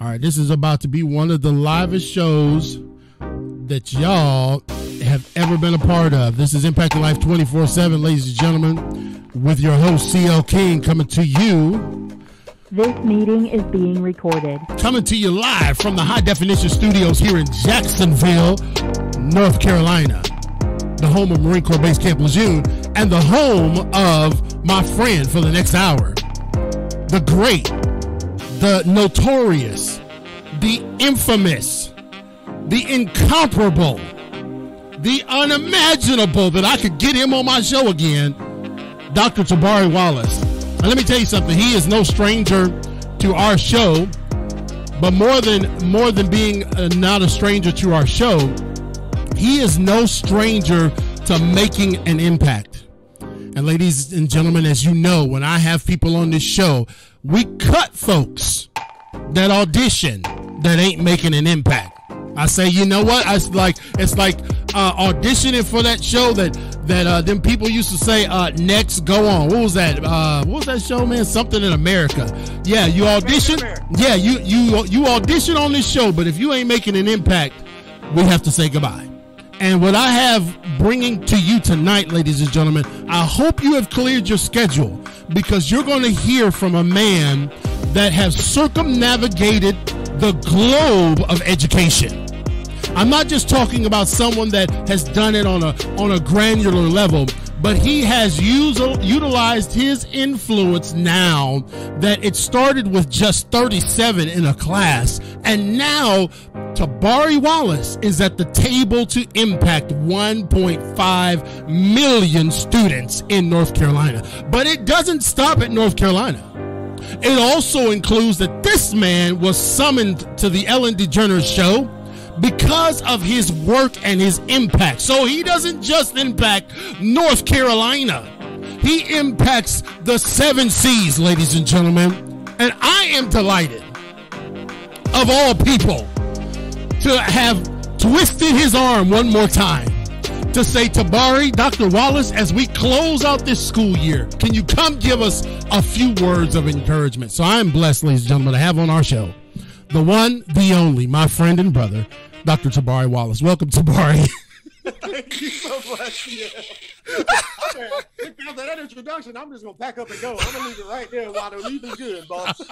All right, this is about to be one of the livest shows that y'all have ever been a part of. This is Impacting Life 24 7, ladies and gentlemen, with your host, CL King, coming to you. This meeting is being recorded. Coming to you live from the high definition studios here in Jacksonville, North Carolina, the home of Marine Corps Base Camp Lejeune, and the home of my friend for the next hour, the great, the notorious, the infamous, the incomparable, the unimaginable that I could get him on my show again, Dr. Tabari Wallace. And let me tell you something, he is no stranger to our show, but more than more than being uh, not a stranger to our show, he is no stranger to making an impact. And ladies and gentlemen, as you know, when I have people on this show, we cut folks that audition that ain't making an impact. I say, you know what? I like it's like uh, auditioning for that show that that uh, them people used to say, uh, "Next, go on." What was that? Uh, what was that show, man? Something in America. Yeah, you audition. Yeah, you you you audition on this show, but if you ain't making an impact, we have to say goodbye. And what I have bringing to you tonight, ladies and gentlemen, I hope you have cleared your schedule because you're going to hear from a man that has circumnavigated the globe of education. I'm not just talking about someone that has done it on a on a granular level, but he has used, utilized his influence now that it started with just 37 in a class, and now Tabari Wallace is at the table to impact 1.5 million students in North Carolina. But it doesn't stop at North Carolina. It also includes that this man was summoned to the Ellen DeGeneres show because of his work and his impact. So he doesn't just impact North Carolina, he impacts the seven seas, ladies and gentlemen. And I am delighted, of all people, to have twisted his arm one more time to say, Tabari, Dr. Wallace, as we close out this school year, can you come give us a few words of encouragement? So I'm blessed, ladies and gentlemen, to have on our show the one, the only, my friend and brother, Dr. Tabari Wallace. Welcome, Tabari. Thank you so much. Yeah. After that introduction, I'm just gonna pack up and go. I'm gonna leave it right there while the leaving good, boss.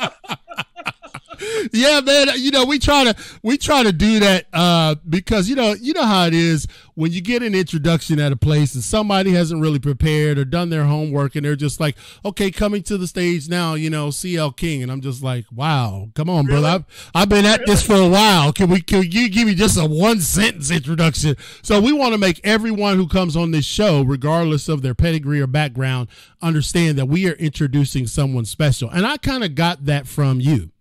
yeah, man. You know, we try to we try to do that uh, because you know you know how it is when you get an introduction at a place and somebody hasn't really prepared or done their homework and they're just like, okay, coming to the stage now, you know, CL King, and I'm just like, wow, come on, really? brother, I've, I've been at really? this for a while. Can we can you give me just a one sentence introduction? So we want to make everyone who comes on this show, regardless of their pedigree or background, understand that we are introducing someone special, and I kind of got that from you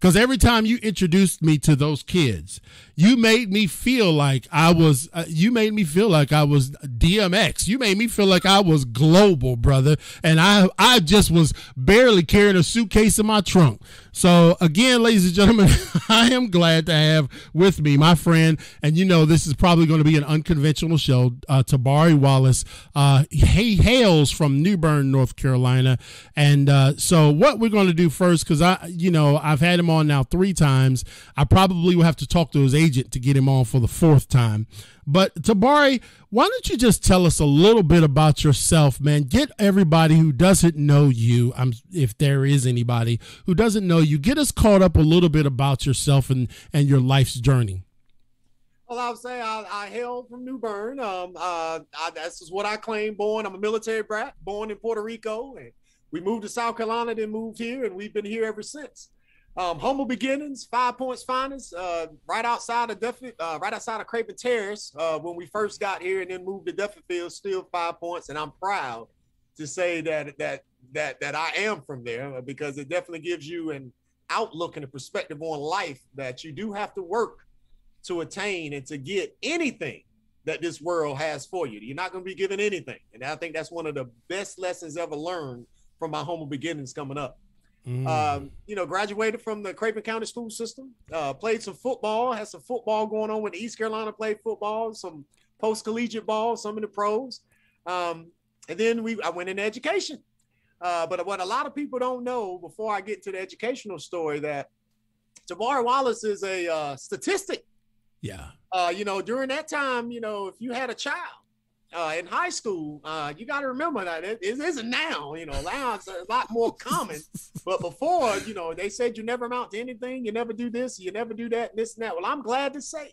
because every time you introduced me to those kids, you made me feel like I was, uh, you made me feel like I was DMX. You made me feel like I was global, brother. And I, I just was barely carrying a suitcase in my trunk. So again, ladies and gentlemen, I am glad to have with me my friend, and you know this is probably going to be an unconventional show. Uh, Tabari Wallace, uh, he hails from New Bern, North Carolina, and uh, so what we're going to do first, because I, you know, I've had him on now three times. I probably will have to talk to his agent to get him on for the fourth time. But Tabari, why don't you just tell us a little bit about yourself, man? Get everybody who doesn't know you, um, if there is anybody who doesn't know you, get us caught up a little bit about yourself and and your life's journey. Well, I would say I, I hail from New Bern. Um, uh, I, that's what I claim. Born, I'm a military brat, born in Puerto Rico, and we moved to South Carolina, then moved here, and we've been here ever since. Um, humble beginnings, five points finest, uh, right outside of Duffy, uh, right outside of Craven Terrace uh, when we first got here, and then moved to Duffield, still five points, and I'm proud to say that that that that I am from there uh, because it definitely gives you an outlook and a perspective on life that you do have to work to attain and to get anything that this world has for you. You're not going to be given anything, and I think that's one of the best lessons ever learned from my humble beginnings coming up. Mm. Um, you know, graduated from the Craven County school system, uh, played some football, had some football going on with East Carolina, played football, some post collegiate ball, some in the pros. Um, and then we I went into education. Uh, but what a lot of people don't know before I get to the educational story that Tabari Wallace is a uh, statistic. Yeah. Uh, you know, during that time, you know, if you had a child uh, in high school, uh, you got to remember that it, it isn't now. You know, now it's a lot more common. but before, you know, they said you never amount to anything, you never do this, you never do that, this and that. Well, I'm glad to say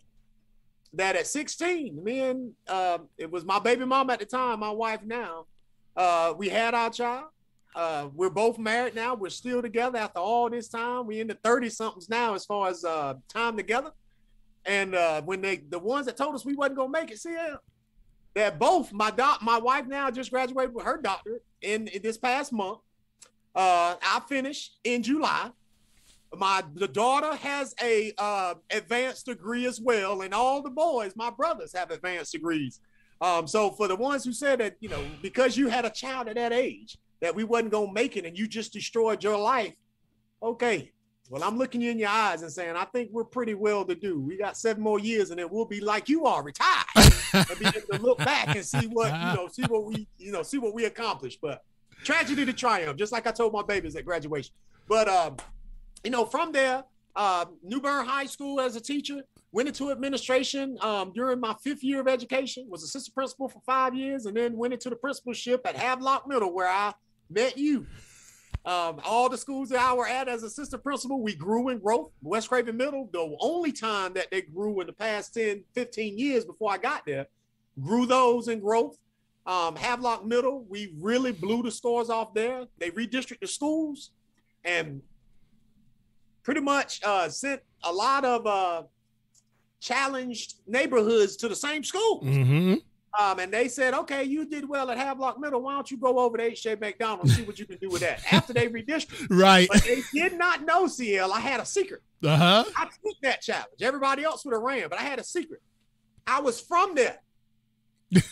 that at 16, me and uh, it was my baby mom at the time, my wife now. Uh, we had our child. Uh, we're both married now. We're still together after all this time. We're in the 30 somethings now as far as uh, time together. And uh, when they the ones that told us we wasn't gonna make it, see, that both my doc, my wife now just graduated with her doctorate in, in this past month. Uh, I finished in July. My the daughter has a uh, advanced degree as well, and all the boys, my brothers, have advanced degrees. Um, so for the ones who said that, you know, because you had a child at that age that we wasn't gonna make it, and you just destroyed your life, okay. Well, I'm looking you in your eyes and saying, I think we're pretty well to do. We got seven more years, and then we'll be like you are, retired, and be able to look back and see what you know, see what we, you know, see what we accomplished. But tragedy to triumph, just like I told my babies at graduation. But um, you know, from there, uh, New Bern High School as a teacher, went into administration um, during my fifth year of education, was assistant principal for five years, and then went into the principalship at Havelock Middle, where I met you. Um, all the schools that I were at as assistant principal, we grew in growth. West Craven Middle, the only time that they grew in the past 10, 15 years before I got there, grew those in growth. Um, Havelock Middle, we really blew the scores off there. They redistricted the schools and pretty much uh, sent a lot of uh, challenged neighborhoods to the same school. Mm-hmm. Um, and they said, okay, you did well at Havelock Middle. Why don't you go over to HJ McDonald and see what you can do with that after they redistricted? Right. But they did not know, CL. I had a secret. Uh huh. I took that challenge. Everybody else would have ran, but I had a secret. I was from there. See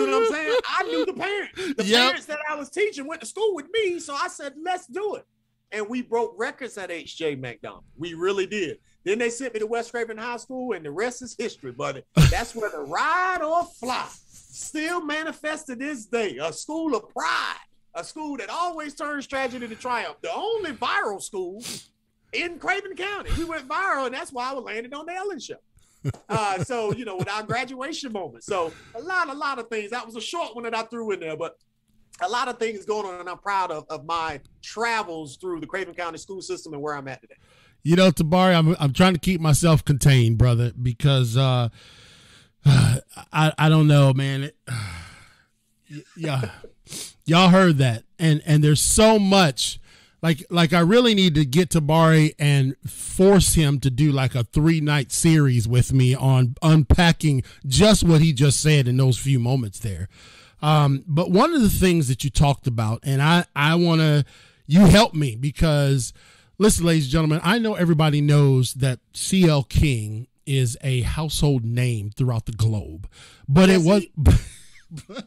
what I'm saying? I knew the parents. The Yep. parents that I was teaching went to school with me. So I said, let's do it. And we broke records at HJ McDonald. We really did. Then they sent me to West Craven High School, and the rest is history, buddy. That's where the ride or fly still manifests to this day. A school of pride, a school that always turns tragedy to triumph. The only viral school in Craven County. We went viral, and that's why I was landed on the Ellen Show. Uh, so you know, with our graduation moment. So a lot, a lot of things. That was a short one that I threw in there, but a lot of things going on, and I'm proud of, of my travels through the Craven County school system and where I'm at today. You know, Tabari, I'm I'm trying to keep myself contained, brother, because uh, I I don't know, man. It, yeah, y'all heard that, and and there's so much. Like, like I really need to get Tabari and force him to do like a three night series with me on unpacking just what he just said in those few moments there. Um, but one of the things that you talked about, and I, I want to, you help me because, listen, ladies and gentlemen, I know everybody knows that CL King is a household name throughout the globe, but it was,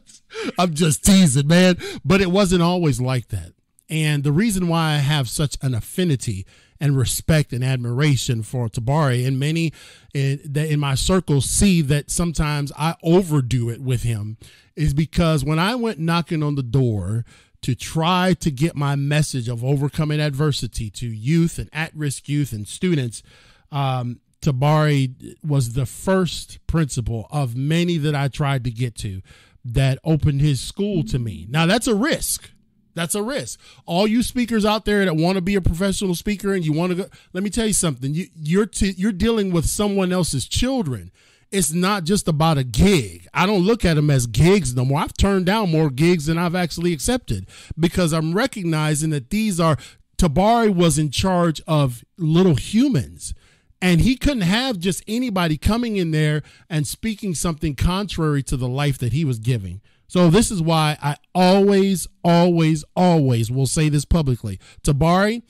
I'm just teasing, man, but it wasn't always like that. And the reason why I have such an affinity and respect and admiration for Tabari, and many in, that in my circles see that sometimes I overdo it with him, is because when I went knocking on the door to try to get my message of overcoming adversity to youth and at risk youth and students, um, Tabari was the first principal of many that I tried to get to that opened his school to me. Now, that's a risk. That's a risk. All you speakers out there that want to be a professional speaker and you want to go, let me tell you something. You, you're you're dealing with someone else's children. It's not just about a gig. I don't look at them as gigs no more. I've turned down more gigs than I've actually accepted because I'm recognizing that these are Tabari was in charge of little humans. And he couldn't have just anybody coming in there and speaking something contrary to the life that he was giving. So this is why I always, always, always will say this publicly. Tabari,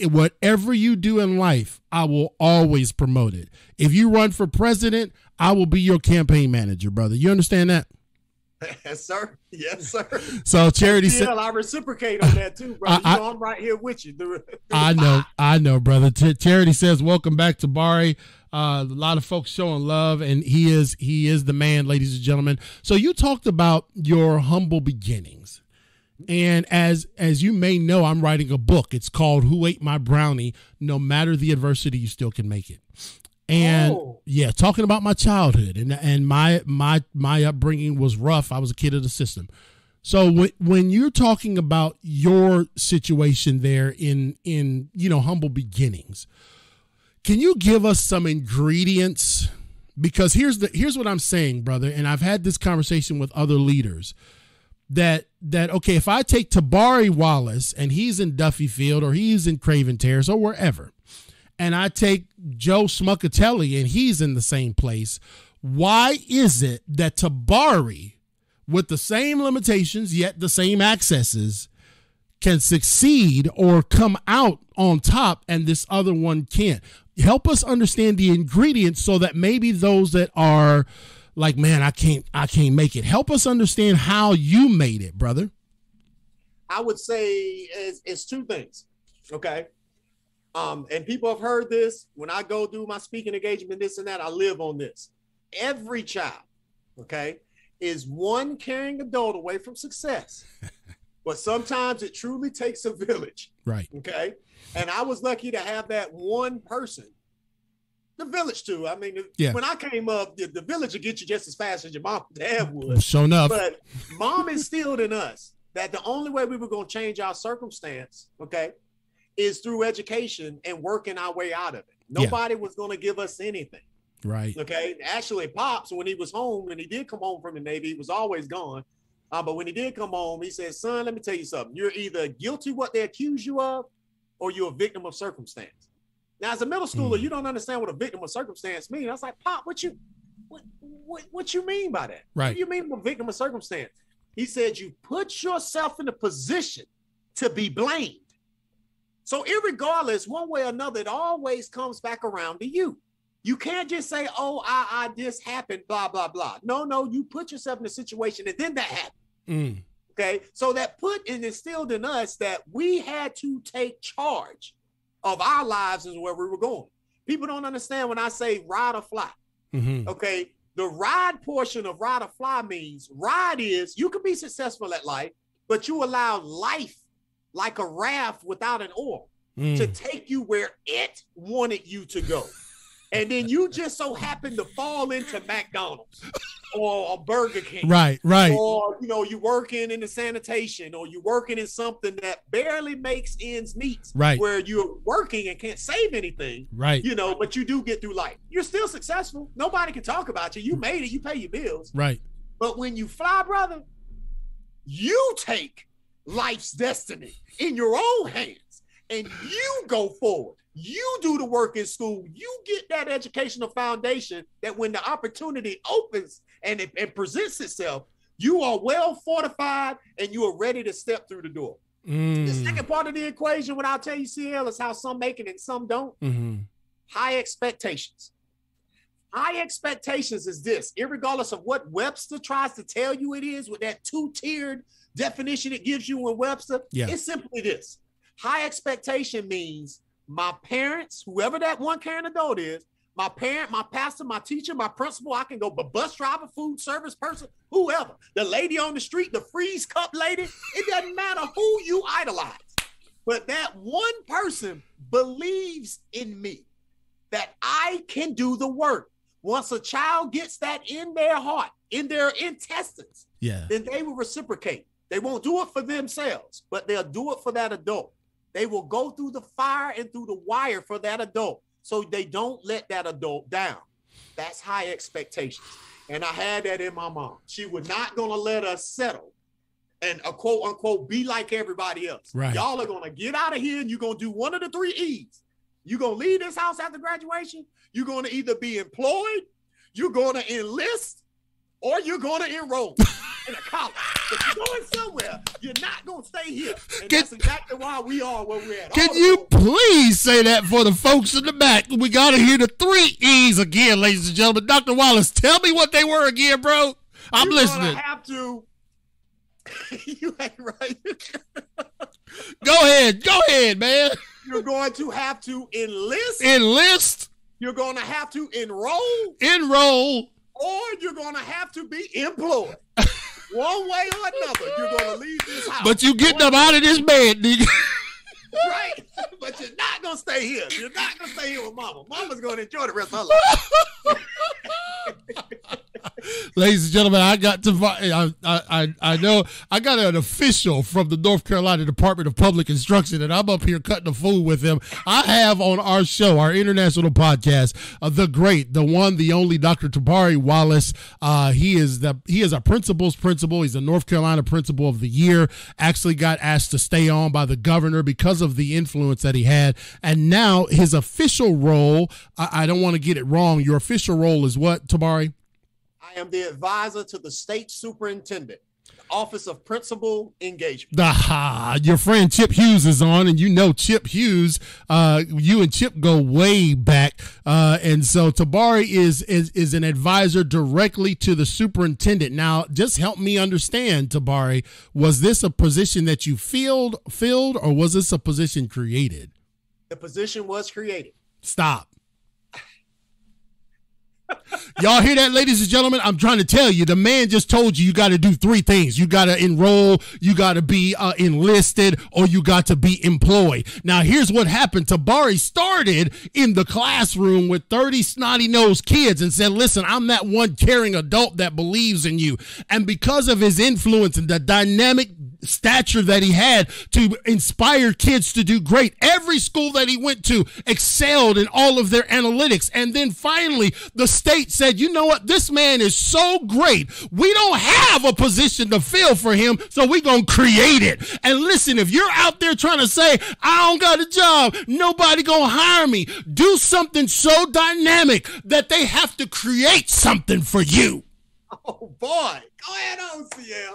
whatever you do in life, I will always promote it. If you run for president, I will be your campaign manager, brother. You understand that? Yes, sir. Yes, sir. So charity said, I reciprocate on that too, brother. I- you know, I'm right here with you. I know. I know, brother. Ch- Charity says, "Welcome back Tabari." Uh, a lot of folks showing love, and he is he is the man, ladies and gentlemen. So you talked about your humble beginnings, And as as you may know, I'm writing a book. It's called Who Ate My Brownie? No matter the adversity, you still can make it. And Oh. yeah, talking about my childhood and and my my my upbringing was rough. I was a kid of the system. So when when you're talking about your situation there in in you know humble beginnings, can you give us some ingredients? Because here's the here's what I'm saying, brother, and I've had this conversation with other leaders that that okay, if I take Tabari Wallace and he's in Duffy Field or he's in Craven Terrace or wherever, and I take Joe Smuckatelli and he's in the same place, why is it that Tabari, with the same limitations yet the same accesses, can succeed or come out on top and this other one can't? Help us understand the ingredients so that maybe those that are like, man, I can't, I can't make it. Help us understand how you made it, brother. I would say it's, it's two things. Okay. Um, and people have heard this when I go do my speaking engagement, this and that. I live on this. Every child, okay, is one caring adult away from success. but sometimes it truly takes a village. Right. Okay. And I was lucky to have that one person. The village too. I mean, Yeah. when I came up, the, the village would get you just as fast as your mom and dad would. Sure enough. But mom instilled in us that the only way we were going to change our circumstance, okay, is through education and working our way out of it. Yeah. Nobody was going to give us anything. right. Okay. Actually, Pops, when he was home, and he did come home from the Navy, he was always gone. Uh, but when he did come home, he said, Son, let me tell you something. You're either guilty what they accuse you of, or you're a victim of circumstance. Now, as a middle schooler, Mm. you don't understand what a victim of circumstance means. I was like, Pop, what you what what, what you mean by that? What Right. do you mean a victim of circumstance? He said, You put yourself in a position to be blamed. So, irregardless, one way or another, it always comes back around to you. You can't just say, "Oh, I, I this happened," blah blah blah. No, no, you put yourself in a situation, and then that happened. Mm. Okay, so that put and instilled in us that we had to take charge of our lives and where we were going. People don't understand when I say ride or fly. hmm Okay, the ride portion of ride or fly means ride is you can be successful at life, but you allow life like a raft without an oar to Mm. take you where it wanted you to go. And then you just so happen to fall into McDonald's or a Burger King. Right. Right. Or you know, you're working in the sanitation, or you're working in something that barely makes ends meet. Right. Where you're working and can't save anything, Right. you know, but you do get through life. You're still successful. Nobody can talk about you. You made it, you pay your bills. Right. But when you fly, brother, you take life's destiny in your own hands and you go forward. You do the work in school. You get that educational foundation that when the opportunity opens and it, it presents itself, you are well fortified and you are ready to step through the door. The Mm. second part of the equation, what I'll tell you, CL, is how some make it and some don't hmm high expectations. High expectations is this, regardless of what Webster tries to tell you it is with that two tiered definition it gives you in Webster. Yeah. It's simply this high expectation means my parents, whoever that one caring adult is, my parent, my pastor, my teacher, my principal, I can go, but bus driver, food service person, whoever, the lady on the street, the freeze cup lady, it doesn't matter who you idolize. But that one person believes in me that I can do the work. Once a child gets that in their heart, in their intestines, Yeah. then they will reciprocate. They won't do it for themselves, but they'll do it for that adult. They will go through the fire and through the wire for that adult so they don't let that adult down. That's high expectations. And I had that in my mom. She was not going to let us settle and a quote unquote be like everybody else. Right. Y'all are going to get out of here and you're going to do one of the three E's. You're going to leave this house after graduation. You're going to either be employed, you're going to enlist, or you're going to enroll in a college. If you're going somewhere, you're not going to stay here. And Can- that's exactly why we are where we're at. Can All you please say that for the folks in the back? We got to hear the three E's again, ladies and gentlemen. Dr. Wallace, tell me what they were again, bro. I'm you're listening. Gonna have to. you ain't right. Go ahead. Go ahead, man. You're going to have to enlist. Enlist, You're going to have to enroll, enroll. or you're going to have to be employed. one way or another, you're gonna leave this house. But you getting them out of this bed, nigga. right? but you're not gonna stay here. You're not gonna stay here with mama. Mama's gonna enjoy the rest of her life. Ladies and gentlemen, I got to I, I I know I got an official from the North Carolina Department of Public Instruction, and I'm up here cutting a fool with him. I have on our show, our international podcast, uh, the great, the one, the only Dr. Tabari Wallace. Uh, he is the he is a principal's principal. He's a North Carolina Principal of the Year. Actually, got asked to stay on by the governor because of the influence that he had, and now his official role. I, I don't want to get it wrong. Your official role is what, Tabari? I am the advisor to the state superintendent, Office of Principal Engagement. The, your friend Chip Hughes is on, and you know Chip Hughes. Uh, you and Chip go way back, uh, and so Tabari is, is is an advisor directly to the superintendent. Now, just help me understand, Tabari. Was this a position that you filled filled, or was this a position created? The position was created. Stop. Y'all hear that, ladies and gentlemen? I'm trying to tell you, the man just told you you got to do three things. You got to enroll, you got to be uh, enlisted, or you got to be employed. Now, here's what happened. Tabari started in the classroom with 30 snotty nosed kids and said, Listen, I'm that one caring adult that believes in you. And because of his influence and the dynamic stature that he had to inspire kids to do great. Every school that he went to excelled in all of their analytics. And then finally, the state said, you know what? This man is so great. We don't have a position to fill for him, so we're going to create it. And listen, if you're out there trying to say, I don't got a job, nobody going to hire me, do something so dynamic that they have to create something for you. Oh, boy. Go ahead on, CL.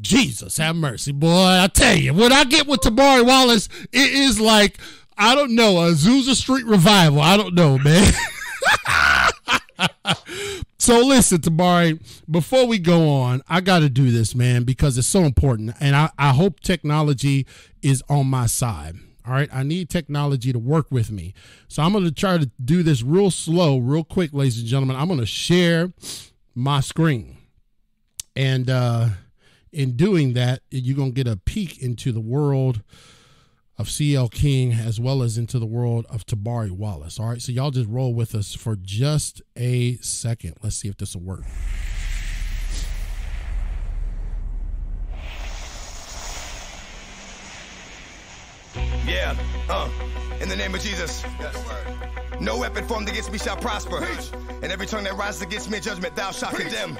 Jesus have mercy, boy. I tell you, what I get with Tabari Wallace, it is like, I don't know, a Azusa Street revival. I don't know, man. so listen, Tabari, before we go on, I got to do this, man, because it's so important. And I, I hope technology is on my side. All right. I need technology to work with me. So I'm going to try to do this real slow, real quick, ladies and gentlemen. I'm going to share my screen. And, uh, in doing that, you're going to get a peek into the world of CL King as well as into the world of Tabari Wallace. All right, so y'all just roll with us for just a second. Let's see if this will work. Yeah, uh, in the name of Jesus. No weapon formed against me shall prosper. And every tongue that rises against me in judgment, thou shalt condemn.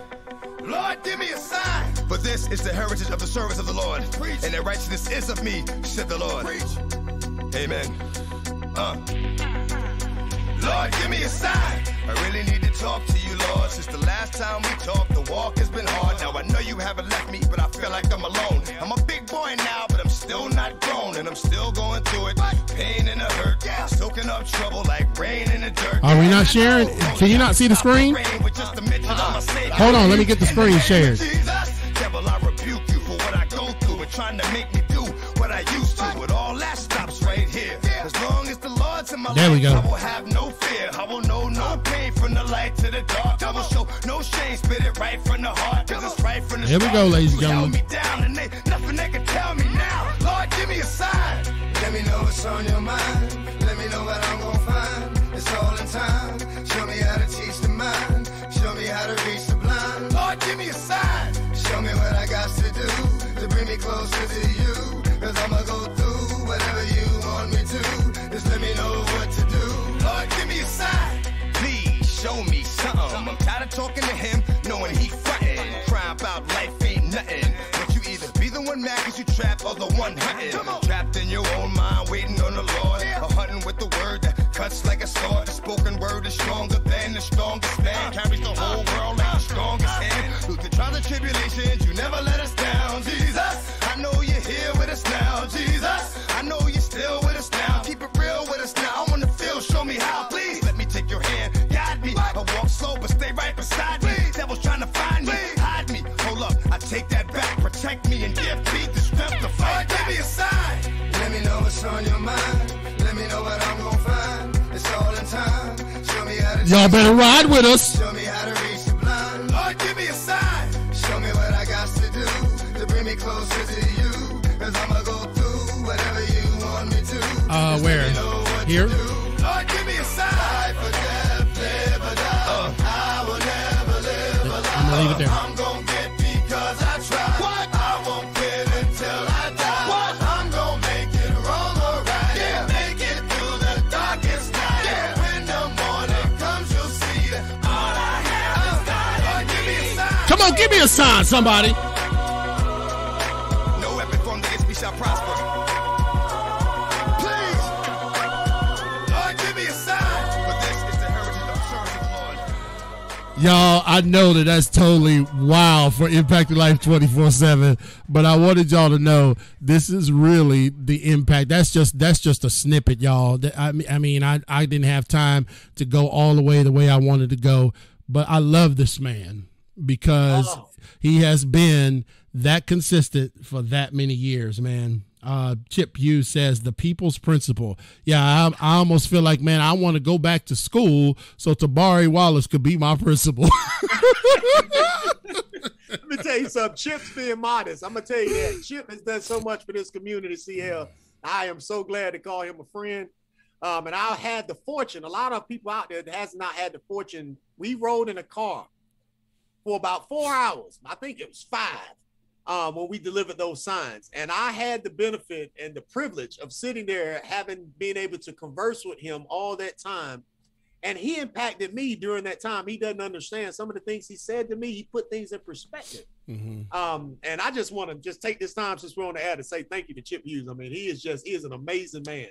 Lord, give me a sign. For this is the heritage of the service of the Lord. Preach. And the righteousness is of me, said the Lord. Preach. Amen. Uh. Lord, give me a sign. I really need to talk to you, Lord. Since the last time we talked, the walk has been hard. Now I know you haven't left me, but I feel like I'm alone. I'm a big boy now, still not grown, and I'm still going through it. Pain and a hurt, soaking up trouble like rain in the dirt. Are we not sharing? Can you not see the screen? Hold on, let me get the screen shared. Devil, I rebuke you for what I go through and trying to make me do what I used to. But all that stops right here. As long as the Lord's in my there we go. I will have no fear. I will know no pain from the light to the dark. I will show no shame, spit it right from the heart. Cause it's right from the Here we go, ladies and gentlemen. Let me know what's on your mind. Let me know what I'm gonna find. It's all in time. Show me how to teach the mind. Show me how to reach the blind. Lord, give me a sign. Show me what I got to do to bring me closer to you. Cause I'ma go through whatever you want me to. Just let me know what to do. Lord, give me a sign. Please show me something. I'm tired of talking to him, knowing he frontin'. Crying about life ain't nothing. But you either be the one mad cause you trapped or the one hunting. Trapped in sword. The spoken word is stronger than the strongest man. Carries the whole world like the strongest hand. Through the trials and tribulations, you never let us down. Jesus, I know you're here with us now. Jesus, I know you're still with us now. Keep it real with us now. I wanna feel, show me how. Please let me take your hand, guide me. I walk slow, but stay right beside me. Devil's trying to find me, hide me. Hold up, I take that back. Protect me and give me the strength to fight. Give me a sign. Let me know what's on your mind. Y'all better ride with us. Show me how to reach the blind. Lord, give me a sign. Show me what I got to do to bring me closer to you. Cause I'ma go through whatever you want me to. Uh, where? Here? Lord, give me a sign. Death, live, uh, I will never live I'm gonna leave it there. Give me a sign, somebody. No weapon formed against me shall prosper. Please, Lord, give me a sign. For this is the heritage of the servants of the Lord. Y'all, I know that that's totally wild for Impact Your Life 24 7, but I wanted y'all to know this is really the impact. That's just that's just a snippet, y'all. I, mean- I mean, I, I didn't have time to go all the way the way I wanted to go, but I love this man because Oh. he has been that consistent for that many years, man. Uh, Chip Hughes says the people's principle. Yeah, I, I almost feel like, man, I want to go back to school so Tabari Wallace could be my principal. Let me tell you something. Chip's being modest. I'm gonna tell you that. Chip has done so much for this community, CL. I am so glad to call him a friend. Um, and I had the fortune. A lot of people out there that has not had the fortune. We rode in a car for about four hours. I think it was five um, when we delivered those signs. And I had the benefit and the privilege of sitting there, having been able to converse with him all that time. And he impacted me during that time. He doesn't understand some of the things he said to me. He put things in perspective. Mhm. Um, and I just want to just take this time since we're on the air to say thank you to Chip Hughes. I mean, he is just he is an amazing man.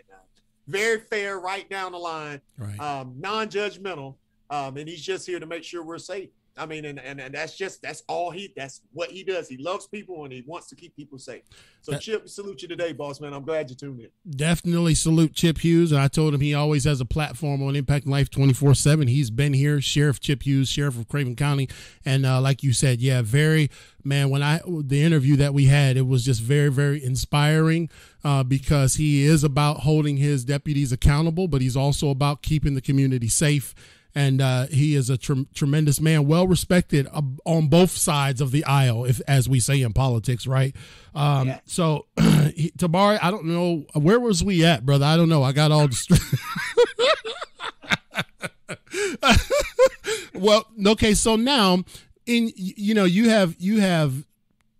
Very fair, right down the line, Right. um, non-judgmental, um, and he's just here to make sure we're safe. I mean, and, and and that's just that's all he that's what he does. He loves people and he wants to keep people safe. So That- Chip, salute you today, boss man. I'm glad you tuned in. Definitely salute Chip Hughes. And I told him he always has a platform on Impact Life 24 7. He's been here, Sheriff Chip Hughes, Sheriff of Craven County. And uh, like you said, yeah, very, man, when I, the interview that we had, it was just very, very inspiring uh, because he is about holding his deputies accountable, but he's also about keeping the community safe. And uh, he is a trem tremendous man, well respected uh, on both sides of the aisle, if as we say in politics, right? Um, Yeah. So, he, Tabari, I don't know where was we at, brother. I don't know. I got all the. well, okay. So now, in you know, you have you have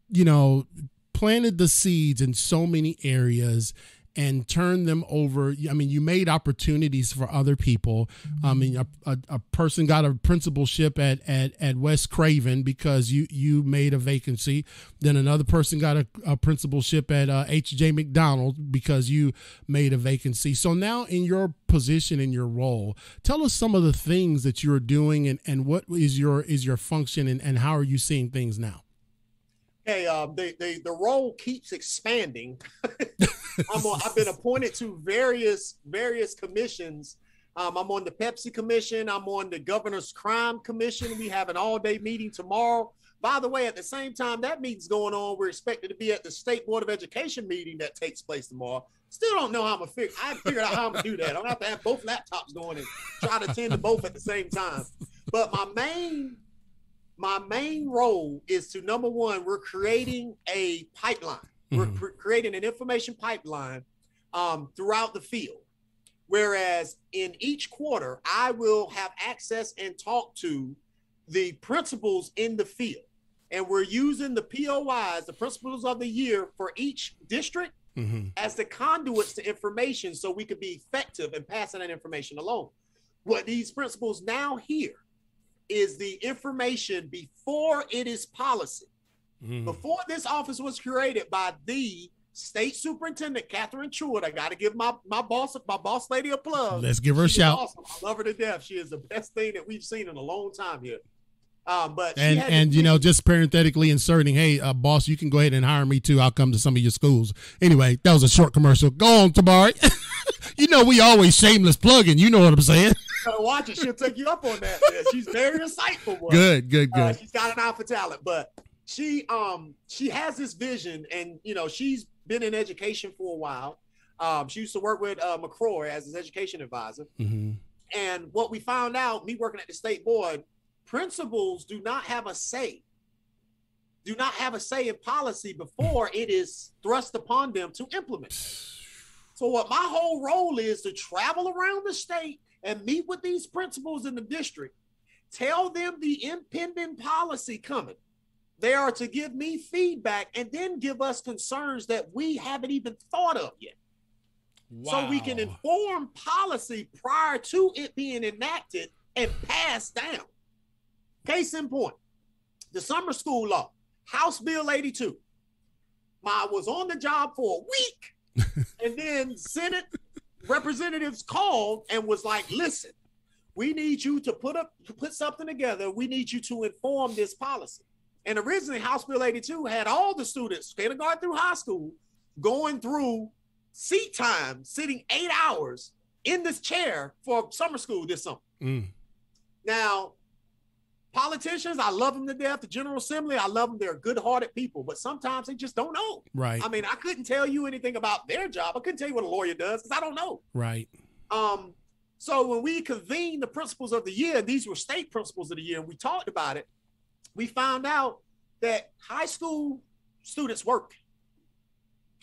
you know planted the seeds in so many areas and turn them over. I mean, you made opportunities for other people. I mean, a, a, a person got a principalship at, at, at West Craven because you, you made a vacancy. Then another person got a, a principalship at uh, H.J. McDonald because you made a vacancy. So now, in your position, in your role, tell us some of the things that you're doing and, and what is your is your function and, and how are you seeing things now? Hey, um, the, the the role keeps expanding. I'm on, I've been appointed to various various commissions. Um, I'm on the PEPSC Commission. I'm on the Governor's Crime Commission. We have an all day meeting tomorrow. By the way, at the same time that meeting's going on, we're expected to be at the State Board of Education meeting that takes place tomorrow. Still don't know how I'm gonna figure. I figured out how I'm gonna do that. I'm gonna have to have both laptops going and try to attend to both at the same time. But my main my main role is to number one, we're creating a pipeline. We're Mhm. cr- creating an information pipeline um, throughout the field. Whereas in each quarter, I will have access and talk to the principals in the field. And we're using the POIs, the principals of the year for each district Mm-hmm. as the conduits to information so we could be effective in passing that information along. What these principals now hear is the information before it is policy. Mm-hmm. Before this office was created by the state superintendent, Catherine Truitt, I got to give my, my boss, my boss lady a plug. Let's give her a shout. awesome. I love her to death. She is the best thing that we've seen in a long time here. Um, but and and you know just parenthetically inserting hey uh, boss you can go ahead and hire me too i'll come to some of your schools anyway that was a short commercial go on tabari you know we always shameless plugging you know what i'm saying gotta watch it. She'll take you up on that. man. She's very insightful. boy. good good Uh, good she's got an eye for talent, but she um she has this vision, and you know she's been in education for a while. Um, she used to work with uh, McCrory as his education advisor, hmm and what we found out, me working at the state board, principals do not have a say. Do not have a say in policy before it is thrust upon them to implement. So what my whole role is to travel around the state and meet with these principals in the district, tell them the impending policy coming. They are to give me feedback and then give us concerns that we haven't even thought of yet. So we can inform policy prior to it being enacted and passed down. Case in point, the summer school law, House Bill 82. I was on the job for a week, and then Senate representatives called and was like, "Listen, we need you to put up put something together. We need you to inform this policy." And originally, House Bill 82 had all the students, kindergarten through high school, going through seat time, sitting eight hours in this chair for summer school this summer. Mm. Now, politicians, I love them to death. The General Assembly, I love them. They're good-hearted people, but sometimes they just don't know. Right. I mean, I couldn't tell you anything about their job. I couldn't tell you what a lawyer does because I don't know. Right. Um, so when we convened the principles of the year, these were state principles of the year, and we talked about it, we found out that high school students work.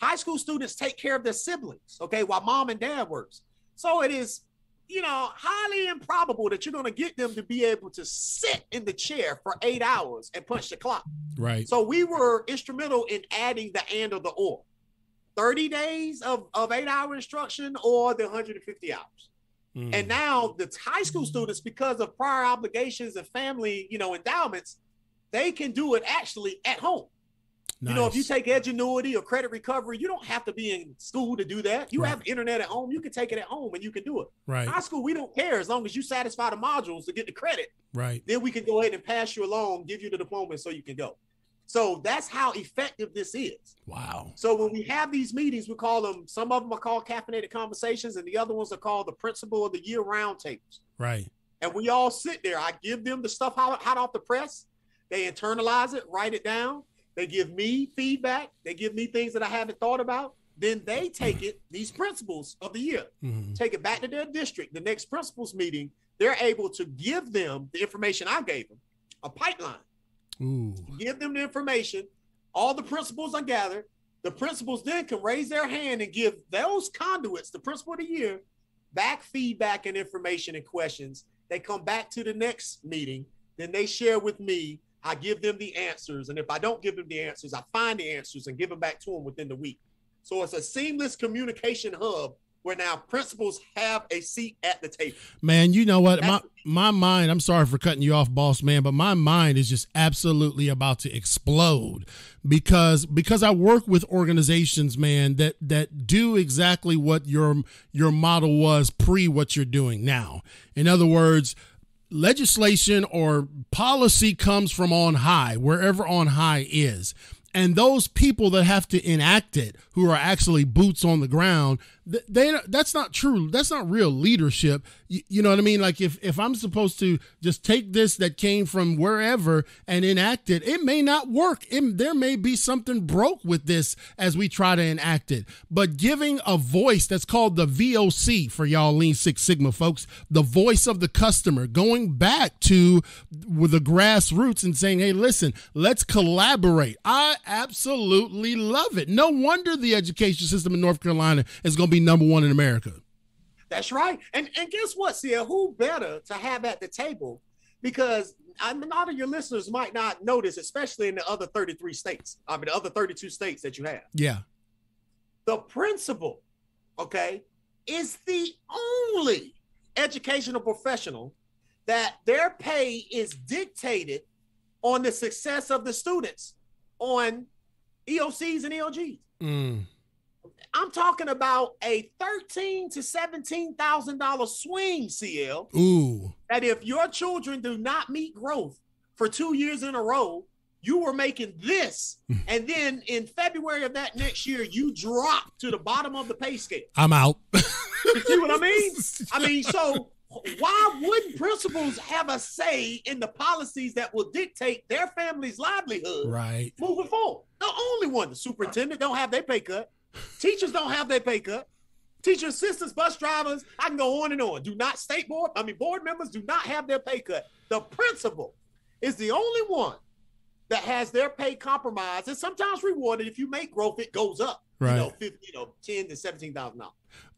High school students take care of their siblings, okay, while mom and dad works. So it is, you know, highly improbable that you're going to get them to be able to sit in the chair for eight hours and punch the clock. Right. So we were instrumental in adding the and or the or. 30 days of, of eight hour instruction or the 150 hours. Mm. And now the high school students, because of prior obligations and family, you know, endowments, they can do it actually at home. You know, if you Nice. take Edgenuity or credit recovery, you don't have to be in school to do that. You Right. have internet at home, you can take it at home and you can do it. right. High school, we don't care as long as you satisfy the modules to get the credit Right. then we can go ahead and pass you along, give you the diploma so you can go. So that's how effective this is. Wow. So when we have these meetings, we call them, some of them are called caffeinated conversations, and the other ones are called the principle of the year round tables. Right. And we all sit there. I give them the stuff hot, hot off the press. They internalize it, write it down. They give me feedback. They give me things that I haven't thought about. Then they take it, these principles of the year, Mhm. take it back to their district. The next principals meeting, they're able to give them the information I gave them, a pipeline. Ooh. Give them the information. All the principals are gathered. The principals then can raise their hand and give those conduits, the principal of the year, back feedback and information and questions. They come back to the next meeting. Then they share with me. I give them the answers. And if I don't give them the answers, I find the answers and give them back to them within the week. So it's a seamless communication hub where now principals have a seat at the table. Man, you know what? My my mind, I'm sorry for cutting you off, boss man, but my mind is just absolutely about to explode because because I work with organizations, man, that that do exactly what your your model was pre what you're doing now. In other words, legislation or policy comes from on high, wherever on high is. And those people that have to enact it, who are actually boots on the ground, they that's not true. That's not real leadership. You, you know what I mean? Like if if I'm supposed to just take this that came from wherever and enact it, it may not work. It, there may be something broke with this as we try to enact it. But giving a voice that's called the VOC for y'all Lean Six Sigma folks, the voice of the customer, going back to with the grassroots and saying, "Hey, listen, let's collaborate." I absolutely love it. No wonder the education system in North Carolina is going to be number one in America. That's right. And and guess what, CL? Who better to have at the table? Because I mean, a lot of your listeners might not notice, especially in the other 33 states. I mean, the other 32 states that you have. Yeah. The principal, okay, is the only educational professional that their pay is dictated on the success of the students on EOCs and EOGs. Mm. I'm talking about a thirteen to seventeen thousand dollar swing, CL. Ooh. That if your children do not meet growth for two years in a row, you were making this, hmm. and then in February of that next year, you drop to the bottom of the pay scale. I'm out. You see what I mean? I mean, so why wouldn't principals have a say in the policies that will dictate their family's livelihood? right. moving forward. The only one, the superintendent, don't have their pay cut. Teachers don't have their pay cut. Teacher assistants, bus drivers, I can go on and on. Do not state board, I mean, board members do not have their pay cut. The principal is the only one that has their pay compromised and sometimes rewarded. If you make growth, it goes up. Right. You know, 50, you know, 10 to 17,000 dollars.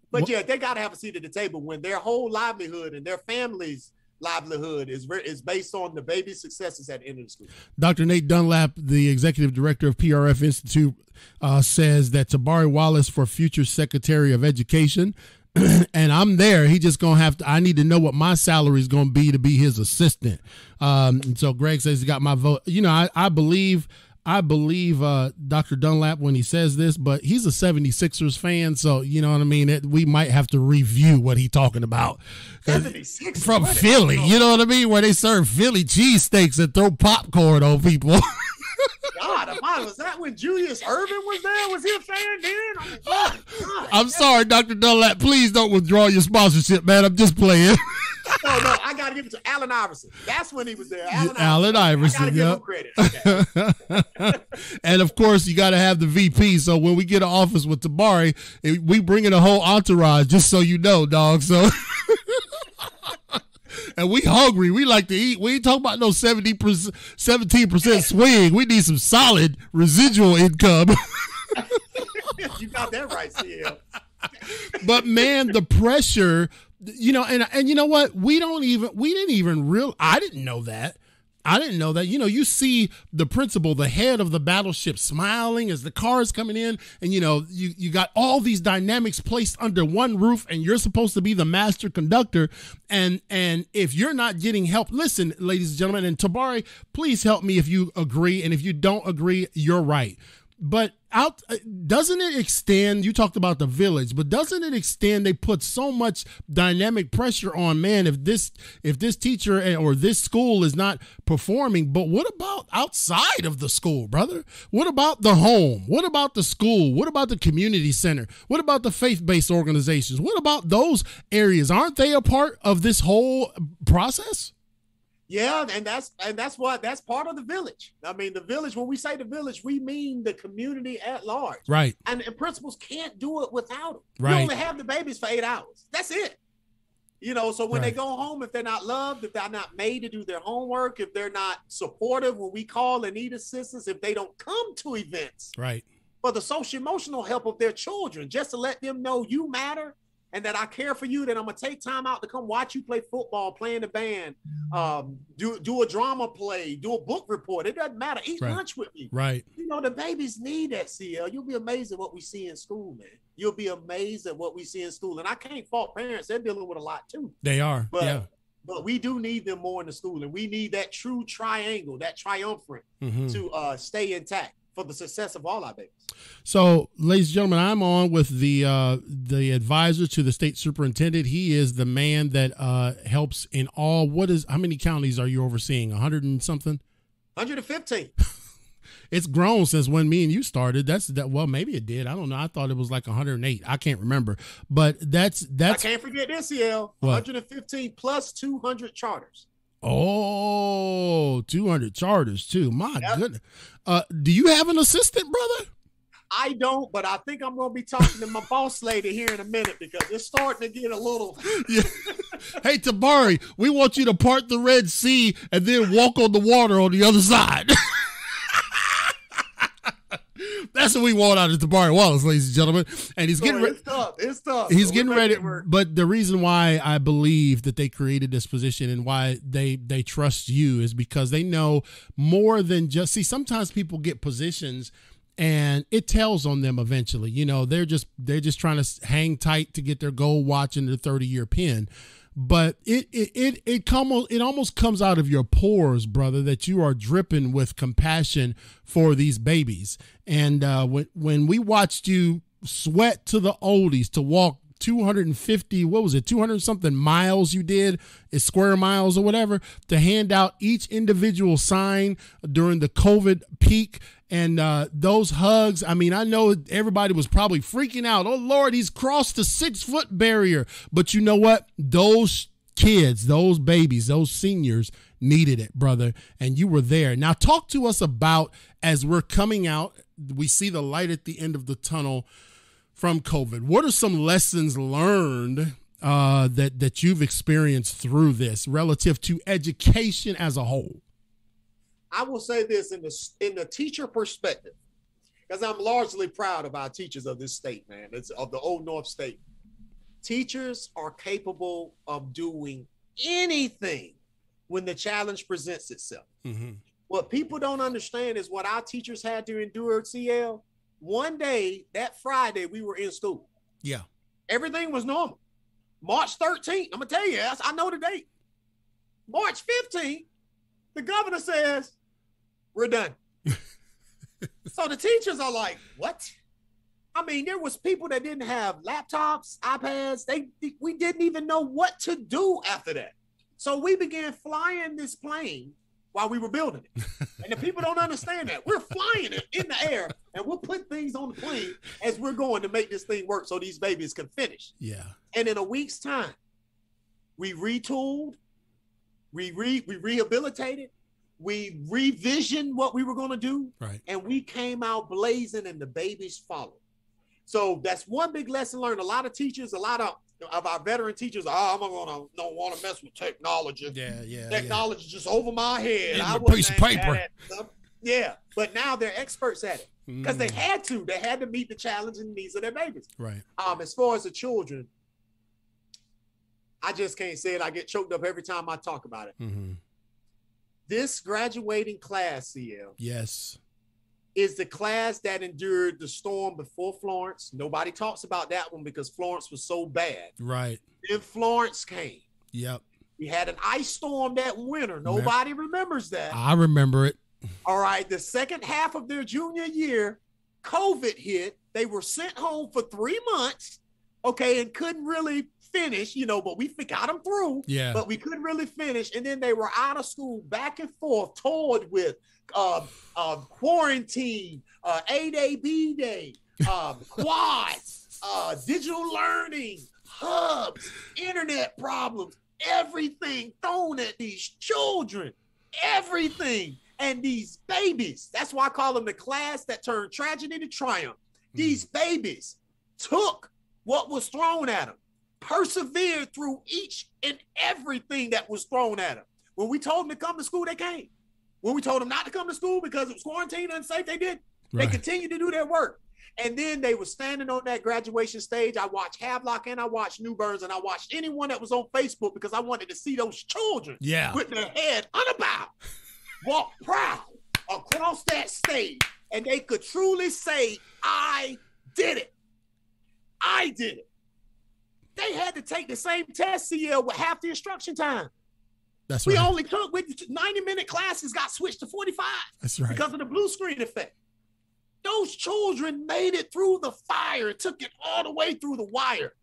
But yeah, they got to have a seat at the table when their whole livelihood and their families' livelihood is is based on the baby's successes at the end of the school. Dr. Nate Dunlap, the executive director of PRF Institute, uh, says that Tabari Wallace for future Secretary of Education. and I'm there. He just gonna have to. I need to know what my salary is gonna be to be his assistant. Um, so Greg says he got my vote. You know, I, I believe I believe uh, Dr. Dunlap when he says this, but he's a 76ers fan, so you know what I mean. It, we might have to review what he's talking about from Philly. You know what I mean? Where they serve Philly cheesesteaks and throw popcorn on people. God, was that when Julius Erving was there? Was he a fan then? Oh, God, I'm sorry, Dr. Dunlap. Please don't withdraw your sponsorship, man. I'm just playing. no, no, I got to give it to Allen Iverson. That's when he was there. Allen, Allen Iverson. yeah. Okay. and of course, you got to have the VP. So when we get an office with Tabari, eh, we bring in a whole entourage, just so you know, dog. So. and we hungry. We like to eat. We ain't talking about no 70 17 percent swing. We need some solid residual income. you got that right, CL. but man, the pressure you know, and and you know what? We don't even we didn't even real I didn't know that. I didn't know that. You know, you see the principal, the head of the battleship smiling as the cars coming in, and you know, you you got all these dynamics placed under one roof, and you're supposed to be the master conductor. And and if you're not getting help, listen, ladies and gentlemen, and Tabari, please help me if you agree. And if you don't agree, you're right but out uh, doesn't it extend you talked about the village but doesn't it extend they put so much dynamic pressure on man if this if this teacher or this school is not performing but what about outside of the school brother? What about the home? What about the school? What about the community center? What about the faith-based organizations? What about those areas? Aren't they a part of this whole process yeah, and that's and that's what that's part of the village. I mean, the village. When we say the village, we mean the community at large. Right. And, and principals can't do it without them. Right. You only have the babies for eight hours. That's it. You know, so when right. they go home, if they're not loved, if they're not made to do their homework, if they're not supportive when we call and need assistance, if they don't come to events, right, for the social emotional help of their children, just to let them know you matter and that I care for you, that I'm gonna take time out to come watch you play football, play in the band, um, do do a drama play, do a book report. It doesn't matter. Eat right. lunch with me. Right. You know the babies need that. CL. You'll be amazed at what we see in school, man. You'll be amazed at what we see in school, and I can't fault parents. They're dealing with a lot too. They are. But, yeah. But we do need them more in the school, and we need that true triangle, that triumvirate, mm-hmm. to uh, stay intact for the success of all our babies. So, ladies and gentlemen, I'm on with the uh, the advisor to the state superintendent. He is the man that uh, helps in all. What is how many counties are you overseeing? 100 and something. 115. it's grown since when me and you started. That's that. Well, maybe it did. I don't know. I thought it was like 108. I can't remember. But that's that's. I can't forget this, CL. 115 plus 200 charters. Oh, 200 charters too. My yep. goodness. Uh, do you have an assistant, brother? I don't, but I think I'm going to be talking to my boss lady here in a minute because it's starting to get a little. yeah. Hey, Tabari, we want you to part the Red Sea and then walk on the water on the other side. That's what we want out of Tabari Wallace, ladies and gentlemen. And he's getting ready. It's tough. It's tough. He's so getting ready. But the reason why I believe that they created this position and why they they trust you is because they know more than just see. Sometimes people get positions and it tells on them eventually. You know, they're just they're just trying to hang tight to get their gold watch and their 30 year pin but it it it it, come, it almost comes out of your pores, brother, that you are dripping with compassion for these babies. And uh, when when we watched you sweat to the oldies to walk 250 what was it 200 something miles you did is square miles or whatever to hand out each individual sign during the covid peak. And uh, those hugs i mean i know everybody was probably freaking out. Oh lord he's crossed the six foot barrier. But you know what? Those kids those babies those seniors needed it brother. And you were there. Now talk to us about as we're coming out we see the light at the end of the tunnel from COVID. What are some lessons learned uh, that that you've experienced through this relative to education as a whole? I will say this in the in the teacher perspective, because I'm largely proud of our teachers of this state, man. It's of the old North State. teachers are capable of doing anything when the challenge presents itself. Mm-hmm. What people don't understand is what our teachers had to endure at CL. One day, that Friday, we were in school. Yeah. Everything was normal. March 13th, I'm gonna tell you, I know the date. March 15th, the governor says, We're done. so the teachers are like, What? I mean, there was people that didn't have laptops, iPads. They we didn't even know what to do after that. So we began flying this plane while we were building it. And the people don't understand that. We're flying it in the air and we'll put things on the plane as we're going to make this thing work so these babies can finish. Yeah. And in a week's time, we retooled, we re we rehabilitated, we revisioned what we were going to do, Right. and we came out blazing and the babies followed. So that's one big lesson learned. A lot of teachers, a lot of of our veteran teachers, oh, I'm gonna don't want to mess with technology. Yeah. Yeah. Technology just over my head. I piece of paper. Yeah, but now they're experts at it yeah. because they Mm, had to. They had to meet the challenge and needs of their babies. Right. Um, as far as the children, I just can't say it. I get choked up every time I talk about it. Mm-hmm. This graduating class, CL, Yes. Is the class that endured the storm before Florence. Nobody talks about that one because Florence was so bad. Right. Then Florence came. Yep. We had an ice storm that winter. Nobody remembers that. I remember it. All right. The second half of their junior year, COVID hit. They were sent home for three months. Okay. And couldn't really finish, you know, but we got them through. Yeah. But we couldn't really finish. And then they were out of school back and forth, toyed with uh, uh, quarantine, uh, A day, B day, um, quads, uh, digital learning, hubs, internet problems, everything thrown at these children, everything. And these babies, that's why I call them the class that turned tragedy to triumph. These babies took what was thrown at them, persevered through each and everything that was thrown at them. When we told them to come to school, they came. When we told them not to come to school because it was quarantine unsafe, they did. They continued to do their work. And then they were standing on that graduation stage. I watched Havelock and I watched New Bern and I watched anyone that was on Facebook because I wanted to see those children Yeah. put their head unabowed, walk proud across that stage, and they could truly say, I did it. I did it. They had to take the same test CL with half the instruction time. That's We right. We only took with 90 minute classes got switched to 45 That's right. because of the blue screen effect. Those children made it through the fire, took it all the way through the wire,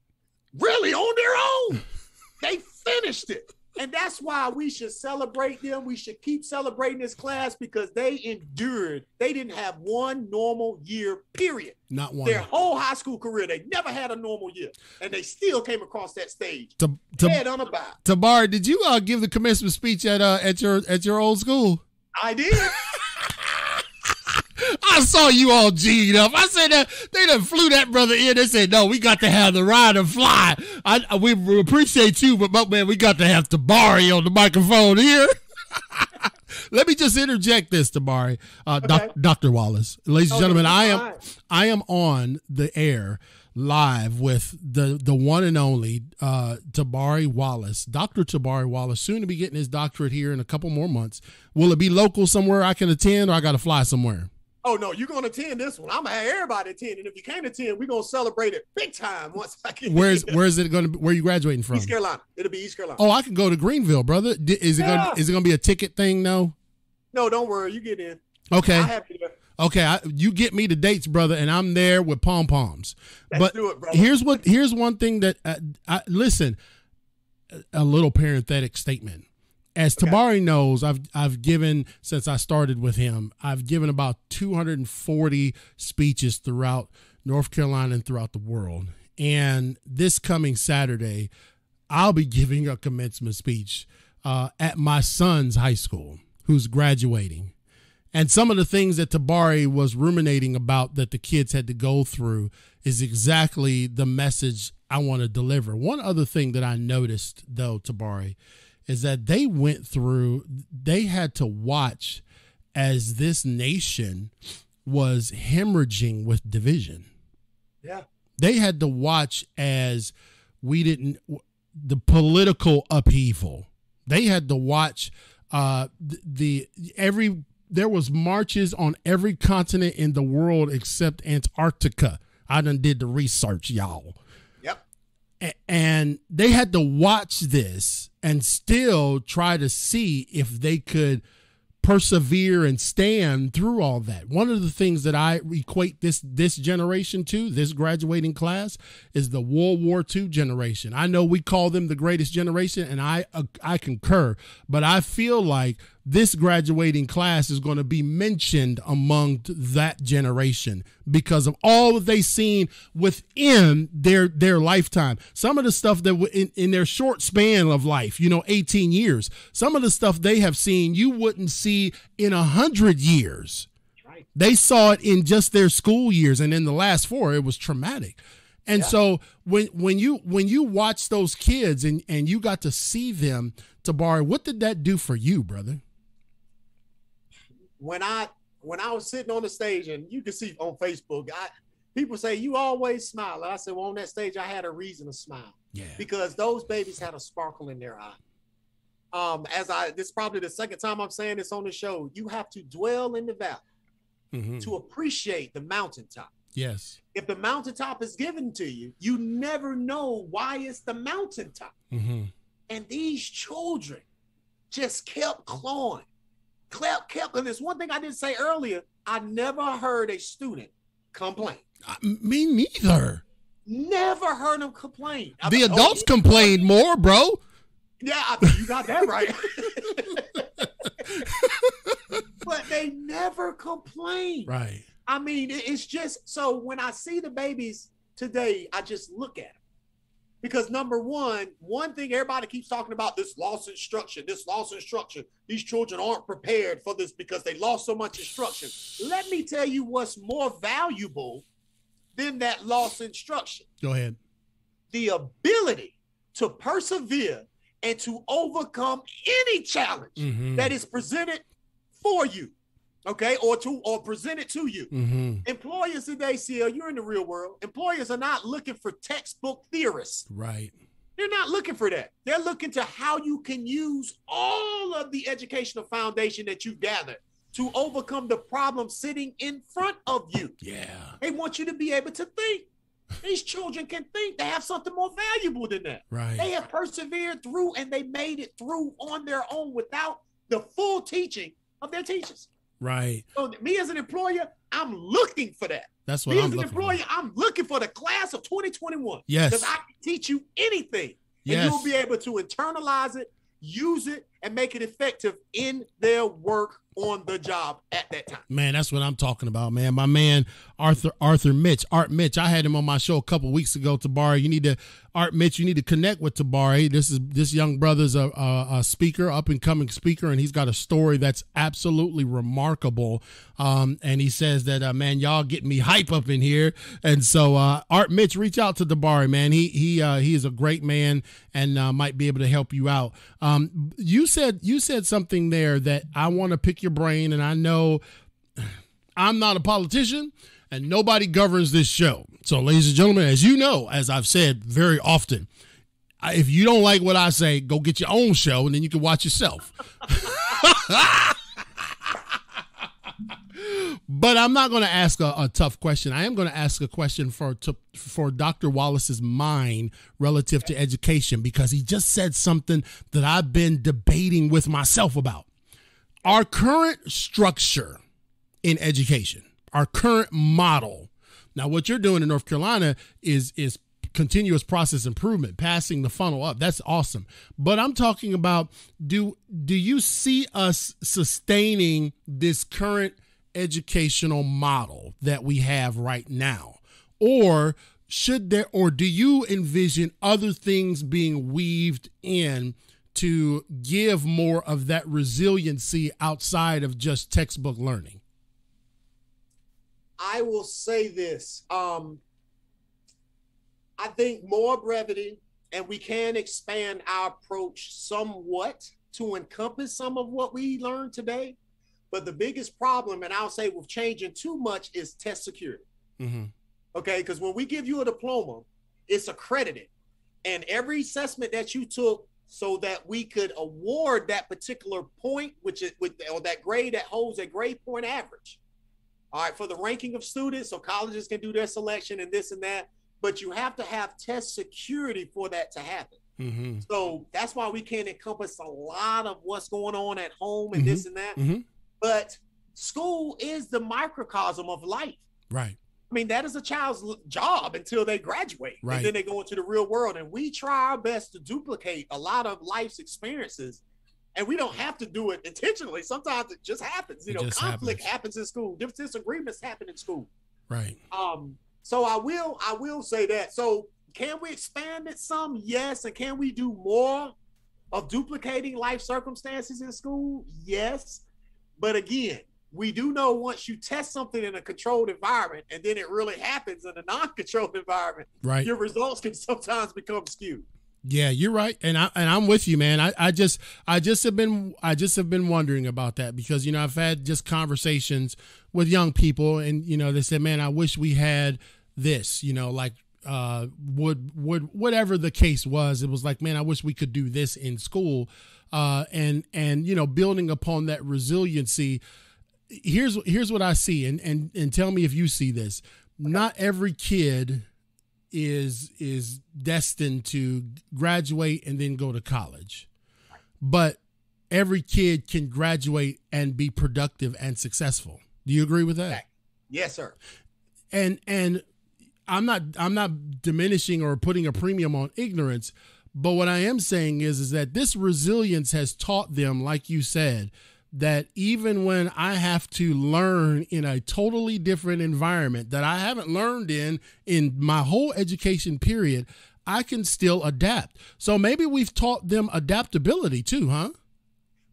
really on their own. they finished it. And that's why we should celebrate them. We should keep celebrating this class because they endured. They didn't have one normal year, period. Not one. Their whole high school career, they never had a normal year. And they still came across that stage. To, to, Head on about. Tamar, did you uh, give the commencement speech at uh, at your at your old school? I did. I saw you all G'd up. I said that they done flew that brother in. They said, no, we got to have the ride and fly. I, we we appreciate you, but my man, we got to have Tabari on the microphone here. Let me just interject this, Tabari. Uh, doc, Dr. Wallace. Ladies and Okay, gentlemen, I am. I am on the air live with the the one and only uh, Tabari Wallace, Dr. Tabari Wallace, soon to be getting his doctorate here in a couple more months. Will it be local somewhere I can attend, or I got to fly somewhere? Oh no, you're gonna attend this one. I'm gonna have everybody attend, and if you can't attend, we're gonna celebrate it big time once I get Where's here. where is it going to be? Where are you graduating from? East Carolina? It'll be East Carolina. Oh, I can go to Greenville, brother. Is it Yeah. going? Is it to be a ticket thing? No. No, don't worry, you get in. Okay. I have you. Okay. I, you get me the dates, brother, and I'm there with pom poms. But do it, brother. here's what. Here's one thing that uh, I listen. A little parenthetic statement. As Tabari knows, I've I've given since I started with him. I've given about 240 speeches throughout North Carolina and throughout the world. And this coming Saturday, I'll be giving a commencement speech uh, at my son's high school, who's graduating. And some of the things that Tabari was ruminating about that the kids had to go through is exactly the message I want to deliver. One other thing that I noticed, though, Tabari, is that they went through, they had to watch as this nation was hemorrhaging with division yeah. they had to watch as we didn't the political upheaval. They had to watch uh, the, the every there was marches on every continent in the world except Antarctica. I done did the research, y'all. Yep. A- and they had to watch this and still try to see if they could persevere and stand through all that. One of the things that I equate this this generation to, this graduating class, is the World War II generation. I know we call them the greatest generation, and I uh, I concur, but I feel like this graduating class is going to be mentioned among that generation because of all that they've seen within their their lifetime. Some of the stuff that in, in their short span of life, you know, 18 years, some of the stuff they have seen you wouldn't see in a hundred years. Right. They saw it in just their school years, and in the last four, it was traumatic. And Yeah. so when when you when you watch those kids and and you got to see them, Tabari, what did that do for you, brother? When I when I was sitting on the stage, and you can see on Facebook, I people say you always smile. And I said, well, on that stage, I had a reason to smile Yeah. because those babies had a sparkle in their eye. Um, as I this is probably the second time I'm saying this on the show, you have to dwell in the valley Mhm. to appreciate the mountaintop. Yes. If the mountaintop is given to you, you never know why it's the mountaintop. hmm And these children just kept clawing, kept, kept. And there's one thing I didn't say earlier. I never heard a student complain. Uh, me neither. Never heard them complain. I The mean, oh, adults complained more, bro. Yeah, I- you got that right. but they never complain. Right. I mean, it's just so when I see the babies today, I just look at them. Because number one, one thing everybody keeps talking about this lost instruction, this lost instruction. These children aren't prepared for this because they lost so much instruction. Let me tell you what's more valuable than that lost instruction Go ahead. the ability to persevere and to overcome any challenge Mhm. that is presented for you. Okay, or to or presented to you. hmm Employers today, CL, you're in the real world. Employers are not looking for textbook theorists. Right. They're not looking for that. They're looking to how you can use all of the educational foundation that you've gathered to overcome the problem sitting in front of you. Yeah. They want you to be able to think. These children can think. They have something more valuable than that. Right. They have persevered through and they made it through on their own without the full teaching of their teachers. Right. So me as an employer, I'm looking for that. That's what Me I'm as an looking employer, for. I'm looking for the class of 2021. Yes. Because I can teach you anything. Yes. And you'll be able to internalize it, use it, and make it effective in their work on the job at that time. Man, that's what I'm talking about, man. My man Arthur Arthur Mitch, Art Mitch. I had him on my show a couple weeks ago. Tabari, you need to Art Mitch. You need to connect with Tabari. This is this young brother's a, a, a speaker, up and coming speaker, and he's got a story that's absolutely remarkable. Um, and he says that uh, man, y'all getting me hype up in here. And so uh, Art Mitch, reach out to Tabari, man. He he uh, he is a great man and uh, might be able to help you out. Um, you said you said something there that I want to pick your brain, and I know I'm not a politician and nobody governs this show. So, ladies and gentlemen, as you know, as I've said very often, if you don't like what I say, go get your own show and then you can watch yourself. but I'm not going to ask a, a tough question. I am going to ask a question for to, for Dr. Wallace's mind relative to education because he just said something that I've been debating with myself about. Our current structure in education, our current model. Now, what you're doing in North Carolina is is continuous process improvement, passing the funnel up. That's awesome. But I'm talking about do do you see us sustaining this current educational model that we have right now? Or should there or do you envision other things being weaved in to give more of that resiliency outside of just textbook learning? I will say this. Um, I think more brevity, and we can expand our approach somewhat to encompass some of what we learned today. But the biggest problem, and I'll say with changing too much, is test security. Mm-hmm. Okay, because when we give you a diploma, it's accredited. and every assessment that you took so that we could award that particular point, which is with or that grade that holds a grade point average. All right, for the ranking of students, so colleges can do their selection and this and that, but you have to have test security for that to happen. Mm-hmm. So that's why we can't encompass a lot of what's going on at home and Mhm. this and that. Mhm. But school is the microcosm of life. Right. I mean, that is a child's job until they graduate. Right. And then they go into the real world. And we try our best to duplicate a lot of life's experiences. And we don't have to do it intentionally. Sometimes it just happens. You It know, conflict happens. happens in school, disagreements happen in school. Right. Um, so I will I will say that. So can we expand it some? Yes. And can we do more of duplicating life circumstances in school? Yes. But again, we do know once you test something in a controlled environment and then it really happens in a non-controlled environment, Right. your results can sometimes become skewed. Yeah, you're right, and I and I'm with you, man. I, I just I just have been I just have been wondering about that because you know I've had just conversations with young people, and you know they said, man, I wish we had this, you know, like uh would would whatever the case was, it was like, man, I wish we could do this in school, uh, and and you know building upon that resiliency. Here's here's what I see, and and and tell me if you see this. Not every kid is is destined to graduate and then go to college. But every kid can graduate and be productive and successful. Do you agree with that? Yes, sir. And and I'm not I'm not diminishing or putting a premium on ignorance, but what I am saying is is that this resilience has taught them like you said that even when I have to learn in a totally different environment that I haven't learned in in my whole education period, I can still adapt. So maybe we've taught them adaptability too, huh?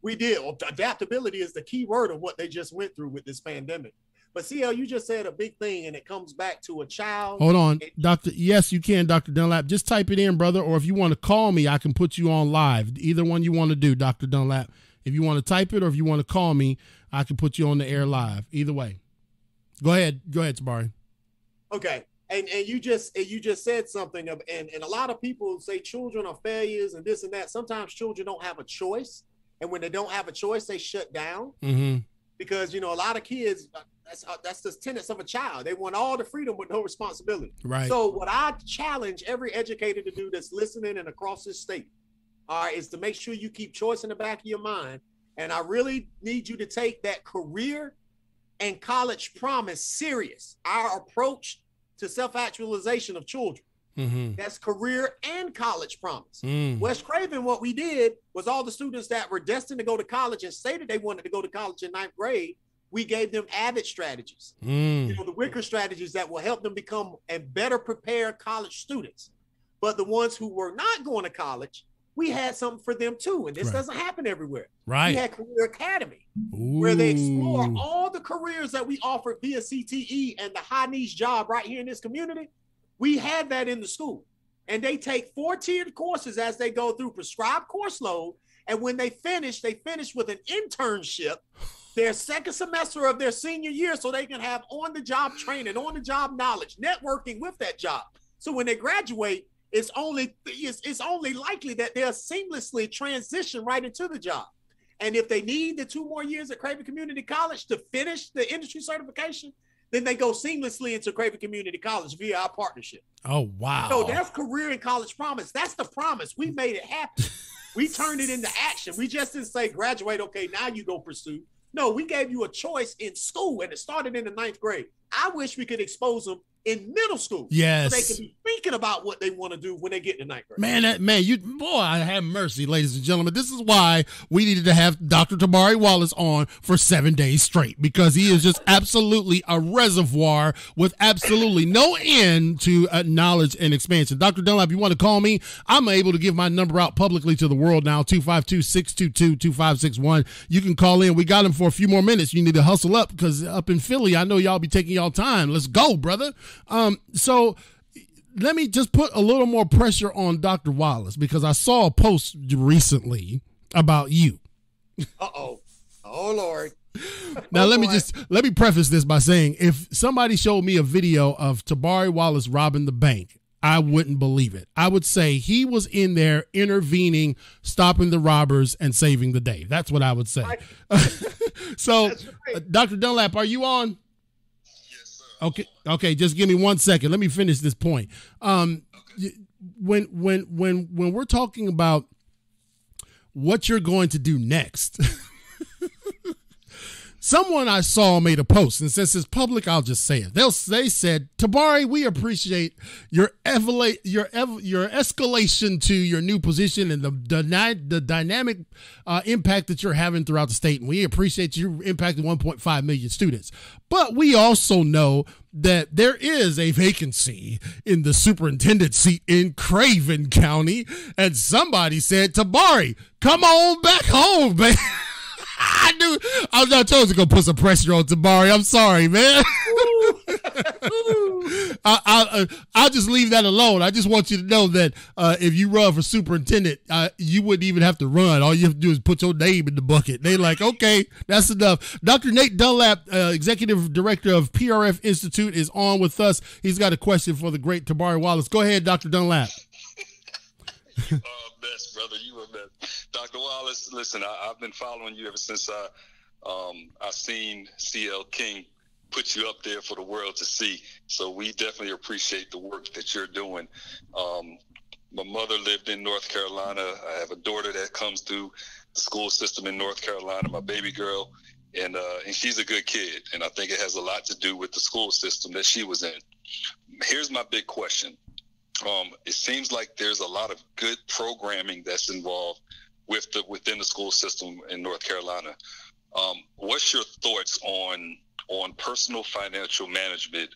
We did. Adaptability is the key word of what they just went through with this pandemic. But CL, you just said a big thing, and it comes back to a child. Hold on, Doctor. Yes, you can, Doctor Dunlap. Just type it in, brother. Or if you want to call me, I can put you on live. Either one you want to do, Doctor Dunlap. If you want to type it, or if you want to call me, I can put you on the air live. Either way. Go ahead. Go ahead, Tabari. Okay. And and you just and you just said something of and, and a lot of people say children are failures and this and that. Sometimes children don't have a choice. And when they don't have a choice, they shut down Mm-hmm. because you know a lot of kids that's uh, that's the tenets of a child. They want all the freedom with no responsibility. Right. So what I challenge every educator to do that's listening and across this state, all right, is to make sure you keep choice in the back of your mind. And I really need you to take that career and college promise serious. Our approach to self-actualization of children. mm-hmm. That's career and college promise. Mm. West Craven, what we did was all the students that were destined to go to college and stated they wanted to go to college in ninth grade, we gave them AVID strategies you Mm. know, the WICOR strategies that will help them become and better prepare college students. But the ones who were not going to college, we had something for them too. And this Right. doesn't happen everywhere. Right. We had Career Academy, where they explore all the careers that we offered via CTE and the high niche job right here in this community. We had that in the school. And they take four tiered courses as they go through prescribed course load. And when they finish, they finish with an internship their second semester of their senior year so they can have on the job training, on the job knowledge, networking with that job. So when they graduate, it's only it's, it's only likely that they'll seamlessly transition right into the job. And if they need the two more years at Craven Community College to finish the industry certification, then they go seamlessly into Craven Community College via our partnership. Oh wow. So that's career and college promise. That's the promise. We made it happen. We turned it into action. We just didn't say graduate. Okay, now you go pursue. No, we gave you a choice in school, and it started in the ninth grade. I wish we could expose them in middle school. Yes. So they can be thinking about what they want to do when they get to ninth grade. Man, that man, you boy, I have mercy, ladies and gentlemen. This is why we needed to have Dr. Tabari Wallace on for seven days straight because he is just absolutely a reservoir with absolutely no end to uh, knowledge and expansion. Dr. Dunlap, if you want to call me? I'm able to give my number out publicly to the world now 252 622 2561. You can call in. We got him for a few more minutes. You need to hustle up because up in Philly, I know y'all be taking y'all time. Let's go, brother. Um, so let me just put a little more pressure on Dr. Wallace because I saw a post recently about you. Uh oh. Oh Lord. Now Oh, let me boy. just let me preface this by saying if somebody showed me a video of Tabari Wallace robbing the bank, I wouldn't believe it. I would say he was in there intervening, stopping the robbers, and saving the day. That's what I would say. so, uh, Dr. Dunlap, are you on? Okay, okay. Just give me one second. Let me finish this point. Um, y- when when when when we're talking about what you're going to do next. Someone I saw made a post, and since it's public, I'll just say it. They'll they said, Tabari, we appreciate your evolate your ev- your escalation to your new position and the the, the dynamic uh, impact that you're having throughout the state, and we appreciate you impacting 1.5 million students. But we also know that there is a vacancy in the superintendent seat in Craven County, and somebody said, Tabari, come on back home, man. I knew I was not told to go put some pressure on Tabari. I'm sorry, man. I, I, uh, I'll just leave that alone. I just want you to know that uh, if you run for superintendent, uh, you wouldn't even have to run. All you have to do is put your name in the bucket. They like, okay, that's enough. Dr. Nate Dunlap, uh, executive director of PRF Institute, is on with us. He's got a question for the great Tabari Wallace. Go ahead, Dr. Dunlap. Uh, best brother, you are best. Dr. Wallace, listen, I, I've been following you ever since I um, I seen CL King put you up there for the world to see. So we definitely appreciate the work that you're doing. Um, my mother lived in North Carolina. I have a daughter that comes through the school system in North Carolina, my baby girl, and uh, and she's a good kid. And I think it has a lot to do with the school system that she was in. Here's my big question. Um, it seems like there's a lot of good programming that's involved with the within the school system in North Carolina. Um, what's your thoughts on on personal financial management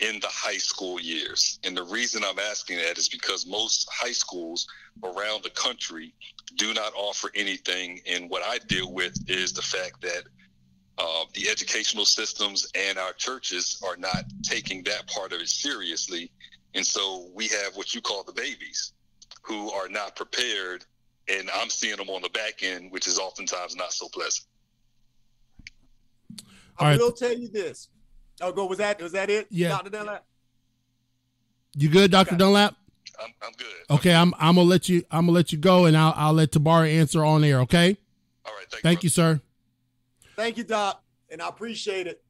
in the high school years? And the reason I'm asking that is because most high schools around the country do not offer anything. And what I deal with is the fact that uh, the educational systems and our churches are not taking that part of it seriously. And so we have what you call the babies who are not prepared. And I'm seeing them on the back end, which is oftentimes not so pleasant. I All right. will tell you this. Oh, go. Was that was that it? Yeah. Dr. Dunlap? You good, Dr. Okay. Dunlap? I'm, I'm good. Okay, I'm I'm gonna let you I'm gonna let you go, and I'll I'll let Tabari answer on air. Okay. All right. Thank, Thank you, sir. Thank you, Doc, and I appreciate it.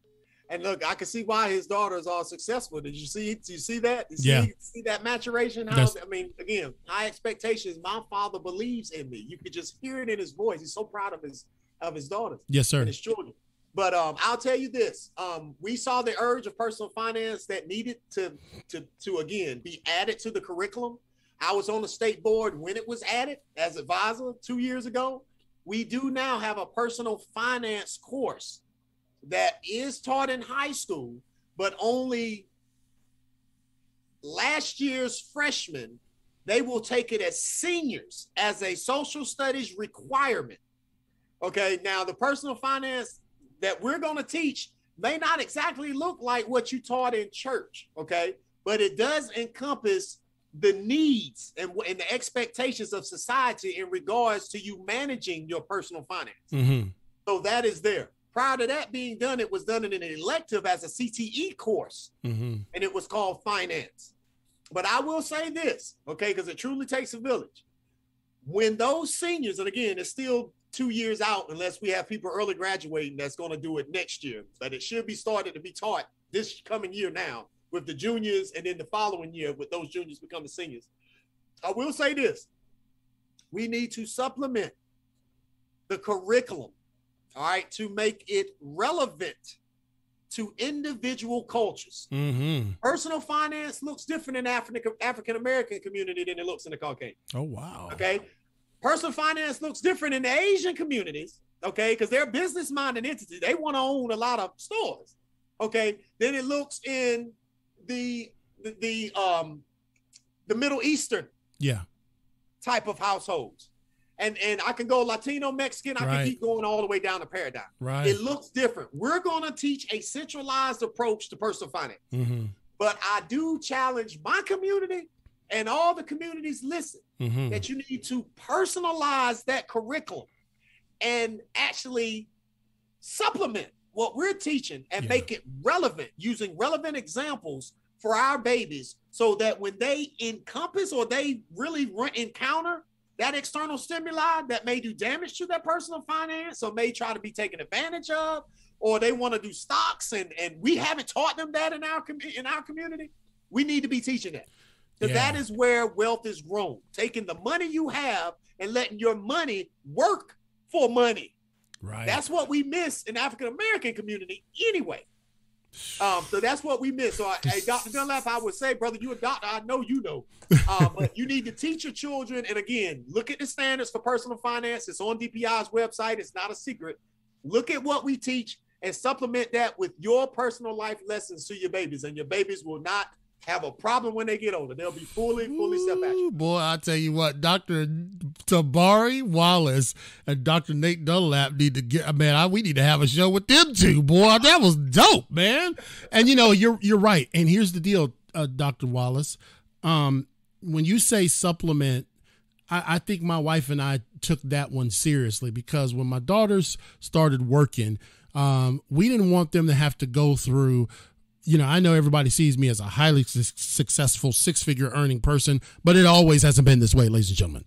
And look, I can see why his daughters are successful. Did you see? Did you see that? You see, Yeah. See that maturation? How? I mean, again, high expectations. My father believes in me. You could just hear it in his voice. He's so proud of his of his daughters Yes, sir. and his children. But um, I'll tell you this: um, we saw the urge of personal finance that needed to to to again be added to the curriculum. I was on the state board when it was added as advisor two years ago. We do now have a personal finance course that is taught in high school, but only last year's freshmen they will take it as seniors as a social studies requirement. Okay, now the personal finance that we're going to teach may not exactly look like what you taught in church, okay, but it does encompass the needs and, and the expectations of society in regards to you managing your personal finance. Mm-hmm. So that is there. Prior to that being done, it was done in an elective as a CTE course Mm-hmm. and it was called finance. But I will say this, okay, because it truly takes a village. When those seniors, and again, it's still two years out unless we have people early graduating that's going to do it next year, but it should be started to be taught this coming year now with the juniors and then the following year with those juniors becoming seniors. I will say this we need to supplement the curriculum, all right, to make it relevant to individual cultures. Mm-hmm. Personal finance looks different in African African American community than it looks in the Caucasian. Oh wow. Okay, personal finance looks different in the Asian communities. Okay, because they're business minded entities. They want to own a lot of stores. Okay, then it looks in the the, the um the Middle Eastern Yeah. type of households. And and I can go Latino, Mexican, I Right. can keep going all the way down the paradigm. Right. It looks different. We're going to teach a centralized approach to personal finance. mm-hmm. But I do challenge my community and all the communities listen Mm-hmm. that you need to personalize that curriculum and actually supplement what we're teaching and Yeah. make it relevant using relevant examples for our babies so that when they encompass or they really run, encounter that external stimuli that may do damage to their personal finance or may try to be taken advantage of, or they want to do stocks and and we haven't taught them that in our in our community, we need to be teaching that. Because Yeah. that is where wealth is grown. Taking the money you have and letting your money work for money. Right. That's what we miss in African American community anyway. Um, so that's what we miss. So, I, hey, Dr. Dunlap, I would say, brother, you're a doctor. I know you know, uh, but you need to teach your children. And again, look at the standards for personal finance. It's on DPI's website. It's not a secret. Look at what we teach and supplement that with your personal life lessons to your babies, and your babies will not have a problem when they get older. They'll be fully, fully self-actualized. Boy, I tell you what, Dr. Tabari Wallace and Dr. Nate Dunlap need to get man, I, we need to have a show with them two, boy. That was dope, man. And you know, you're you're right. And here's the deal, uh, Dr. Wallace. Um, when you say supplement, I, I think my wife and I took that one seriously because when my daughters started working, um, we didn't want them to have to go through you know, I know everybody sees me as a highly su- successful six figure earning person, but it always hasn't been this way, ladies and gentlemen.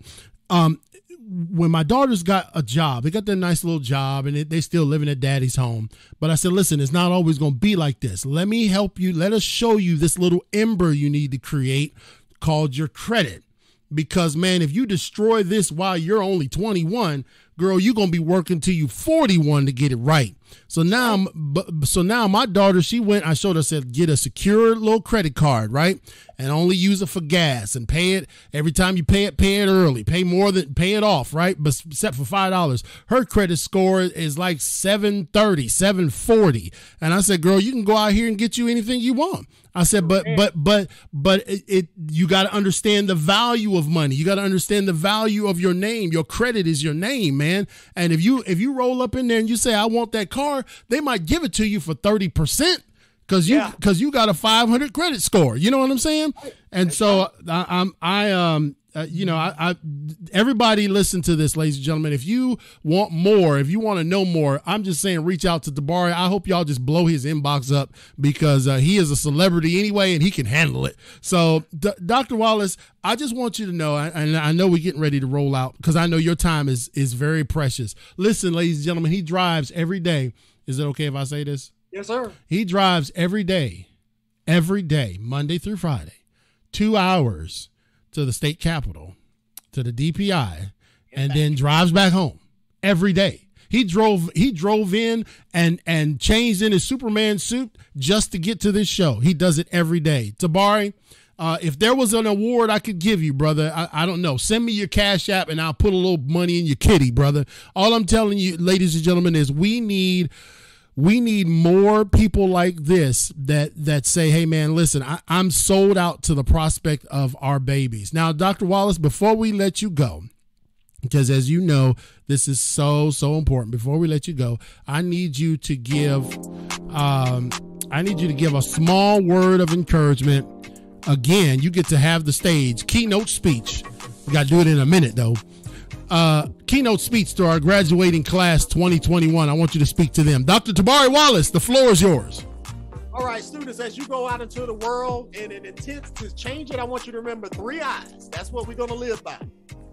Um, when my daughters got a job, they got their nice little job and they, they still living at daddy's home. But I said, listen, it's not always going to be like this. Let me help you. Let us show you this little ember you need to create called your credit. Because, man, if you destroy this while you're only 21, girl, you're going to be working till you 41 to get it right. So now, so now my daughter, she went. I showed her said get a secure little credit card, right, and only use it for gas and pay it every time you pay it. Pay it early. Pay more than pay it off, right? But except for five dollars, her credit score is like 730, 740. And I said, girl, you can go out here and get you anything you want. I said, but but but but it, it you got to understand the value of money. You got to understand the value of your name. Your credit is your name, man. And if you if you roll up in there and you say I want that car, they might give it to you for thirty percent because you Yeah. because you got a five hundred credit score. You know what I'm saying? And so I, I'm I um uh, you know I, I everybody listen to this, ladies and gentlemen. If you want more, if you want to know more, I'm just saying reach out to Tabari. I hope y'all just blow his inbox up because uh, he is a celebrity anyway and he can handle it. So D- Dr. Wallace, I just want you to know, and I know we're getting ready to roll out because I know your time is is very precious. Listen, ladies and gentlemen, he drives every day. Is it okay if I say this? Yes, sir. He drives every day, every day, Monday through Friday, two hours to the state capitol, to the DPI, and then drives back home every day. He drove he drove in and and changed in his Superman suit just to get to this show. He does it every day. Tabari, uh, if there was an award I could give you, brother, I, I don't know. Send me your cash app and I'll put a little money in your kitty, brother. All I'm telling you, ladies and gentlemen, is we need we need more people like this that that say hey man listen I, i'm sold out to the prospect of our babies. Now dr wallace before we let you go because as you know this is so so important. Before we let you go i need you to give um i need you to give a small word of encouragement. Again you get to have the stage. Keynote speech. We got to do it in a minute though uh, keynote speech to our graduating class 2021. I want you to speak to them. Dr. Tabari Wallace, the floor is yours. All right, students, as you go out into the world in an intent to change it, I want you to remember three eyes. That's what we're going to live by.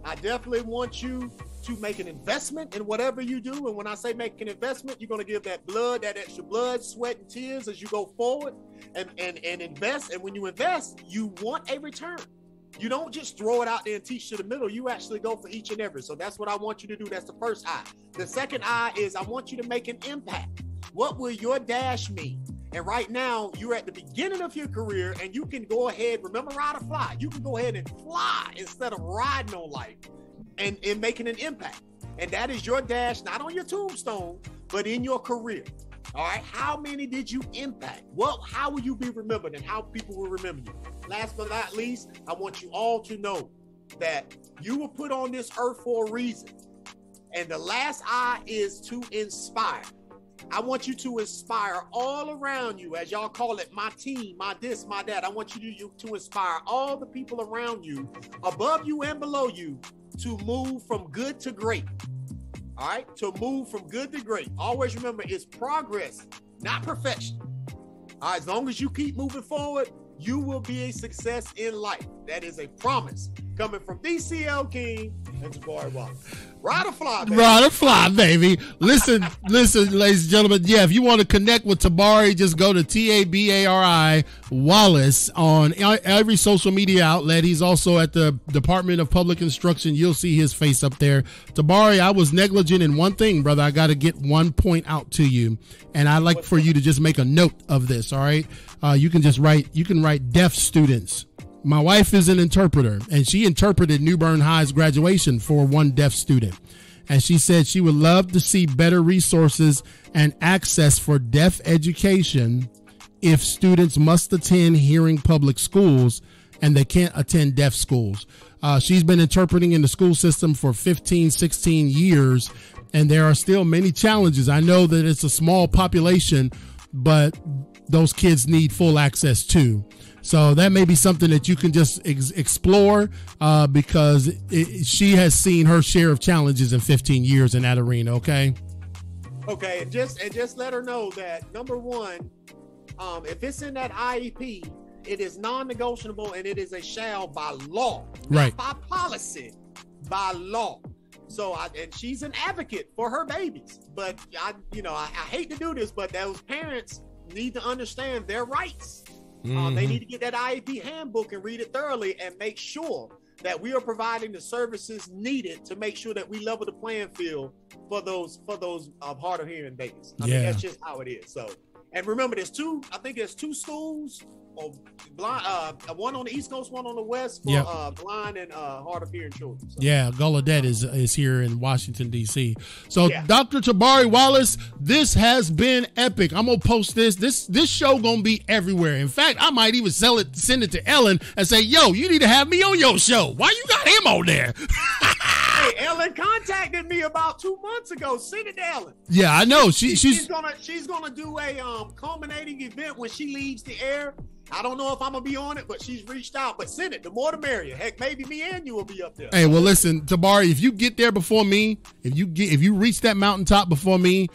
I definitely want you to make an investment in whatever you do. And when I say make an investment, you're going to give that blood, that extra blood, sweat, and tears as you go forward and, and, and invest. And when you invest, you want a return. You don't just throw it out there and teach to the middle. You actually go for each and every. So that's what I want you to do. That's the first eye. The second eye is I want you to make an impact. What will your dash mean? And right now, you're at the beginning of your career and you can go ahead, remember ride or fly. You can go ahead and fly instead of riding on life and, and making an impact. And that is your dash, not on your tombstone, but in your career. All right. How many did you impact? What how will you be remembered and how people will remember you? Last but not least, I want you all to know that you were put on this earth for a reason. And the last I is to inspire. I want you to inspire all around you, as y'all call it, my team, my this, my that. I want you to, you to inspire all the people around you, above you and below you, to move from good to great. All right, to move from good to great. Always remember, it's progress, not perfection. All right, as long as you keep moving forward, you will be a success in life. That is a promise coming from DCL King and Tabari Wallace. Ride or fly, baby. Ride or fly, baby. Listen, listen, ladies and gentlemen. Yeah, if you want to connect with Tabari, just go to T A B A R I Wallace on every social media outlet. He's also at the Department of Public Instruction. You'll see his face up there. Tabari, I was negligent in one thing, brother. I got to get one point out to you, and I'd like for you to just make a note of this. All right, uh, you can just write. You can write deaf students my wife is an interpreter, and she interpreted New Bern High's graduation for one deaf student. And she said she would love to see better resources and access for deaf education if students must attend hearing public schools and they can't attend deaf schools. Uh, she's been interpreting in the school system for 15, 16 years, and there are still many challenges. I know that it's a small population, but those kids need full access too. So that may be something that you can just ex- explore uh, because it, she has seen her share of challenges in 15 years in that arena. Okay. Okay, and just and just let her know that number one, um, if it's in that IEP, it is non-negotiable and it is a shall by law, right? by policy, by law. So I and she's an advocate for her babies, but I, you know, I, I hate to do this, but those parents need to understand their rights Mm-hmm. Um, they need to get that IEP handbook and read it thoroughly and make sure that we are providing the services needed to make sure that we level the playing field for those for those um, hard of hearing babies. I yeah. mean, that's just how it is. So, and remember, there's two. I think there's two schools or blind, uh, one on the East Coast, one on the West for yep. uh, blind and uh, hard of hearing children. So. Yeah, Gallaudet is is here in Washington D.C. So, yeah. Dr. Tabari Wallace, this has been epic. I'm gonna post this. This this show gonna be everywhere. In fact, I might even sell it, send it to Ellen, and say, "Yo, you need to have me on your show. Why you got him on there?" hey, Ellen contacted me about two months ago. Send it to Ellen. Yeah, I know. She, she's, she's gonna she's gonna do a um culminating event when she leaves the air I don't know if I'm gonna be on it, but she's reached out. But send it. The more the merrier. Heck, maybe me and you will be up there. Hey, well, listen, Tabari, if you get there before me, if you get if you reach that mountaintop before me,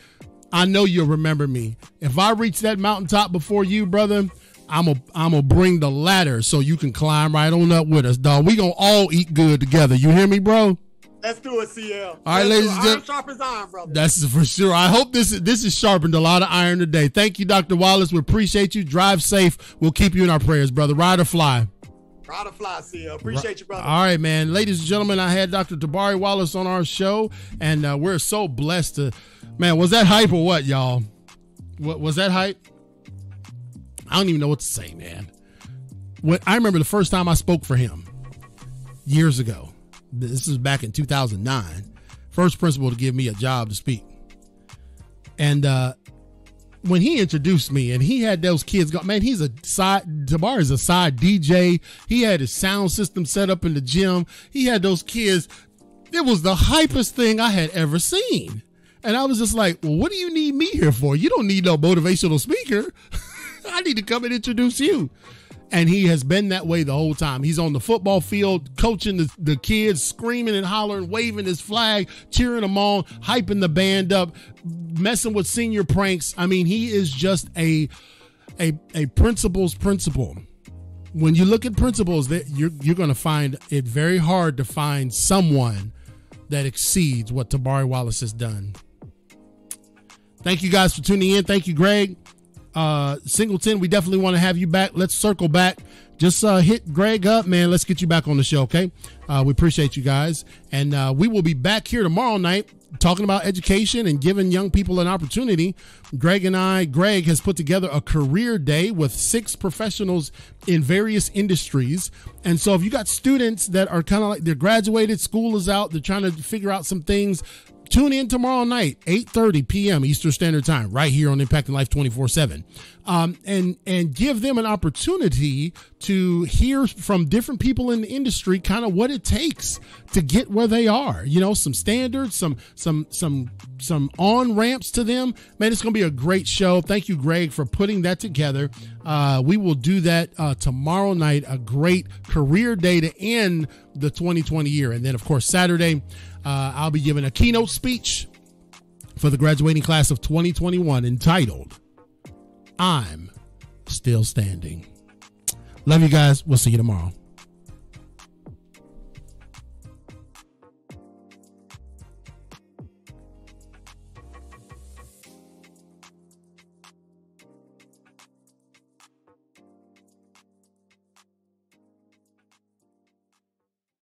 I know you'll remember me. If I reach that mountaintop before you, brother, I'm a I'm gonna bring the ladder so you can climb right on up with us, dog. We gonna all eat good together. You hear me, bro? Let's do it, CL. All right, ladies and gentlemen. Sharp as iron, brother. That's for sure. I hope this this has sharpened a lot of iron today. Thank you, Dr. Wallace. We appreciate you. Drive safe. We'll keep you in our prayers, brother. Ride or fly. Ride or fly, CL. Appreciate you, brother. All right, man. Ladies and gentlemen, I had Dr. Tabari Wallace on our show, and uh, we're so blessed to. Man, was that hype or what, y'all? What was that hype? I don't even know what to say, man. When I remember the first time I spoke for him years ago this is back in 2009. First principal to give me a job to speak. And uh, when he introduced me and he had those kids go, man, he's a side, Tabar is a side DJ. He had his sound system set up in the gym. He had those kids. It was the hypest thing I had ever seen. And I was just like, well, what do you need me here for? You don't need no motivational speaker. I need to come and introduce you and he has been that way the whole time. He's on the football field, coaching the, the kids, screaming and hollering, waving his flag, cheering them on, hyping the band up, messing with senior pranks. I mean, he is just a a a principal's principal. When you look at principals, that you're you're going to find it very hard to find someone that exceeds what Tabari Wallace has done. Thank you guys for tuning in. Thank you, Greg uh, Singleton, we definitely want to have you back. Let's circle back. Just uh, hit Greg up, man. Let's get you back on the show, okay? Uh, we appreciate you guys. And uh, we will be back here tomorrow night talking about education and giving young people an opportunity. Greg and I, Greg has put together a career day with six professionals in various industries. And so if you got students that are kind of like they're graduated, school is out, they're trying to figure out some things, Tune in tomorrow night, 8:30 p.m. Eastern Standard Time, right here on Impacting Life 24/7, um, and and give them an opportunity to hear from different people in the industry, kind of what it takes to get where they are. You know, some standards, some some some some on ramps to them. Man, it's going to be a great show. Thank you, Greg, for putting that together. Uh, we will do that uh, tomorrow night. A great career day to end the 2020 year, and then of course Saturday. Uh, I'll be giving a keynote speech for the graduating class of 2021 entitled I'm Still Standing. Love you guys. We'll see you tomorrow.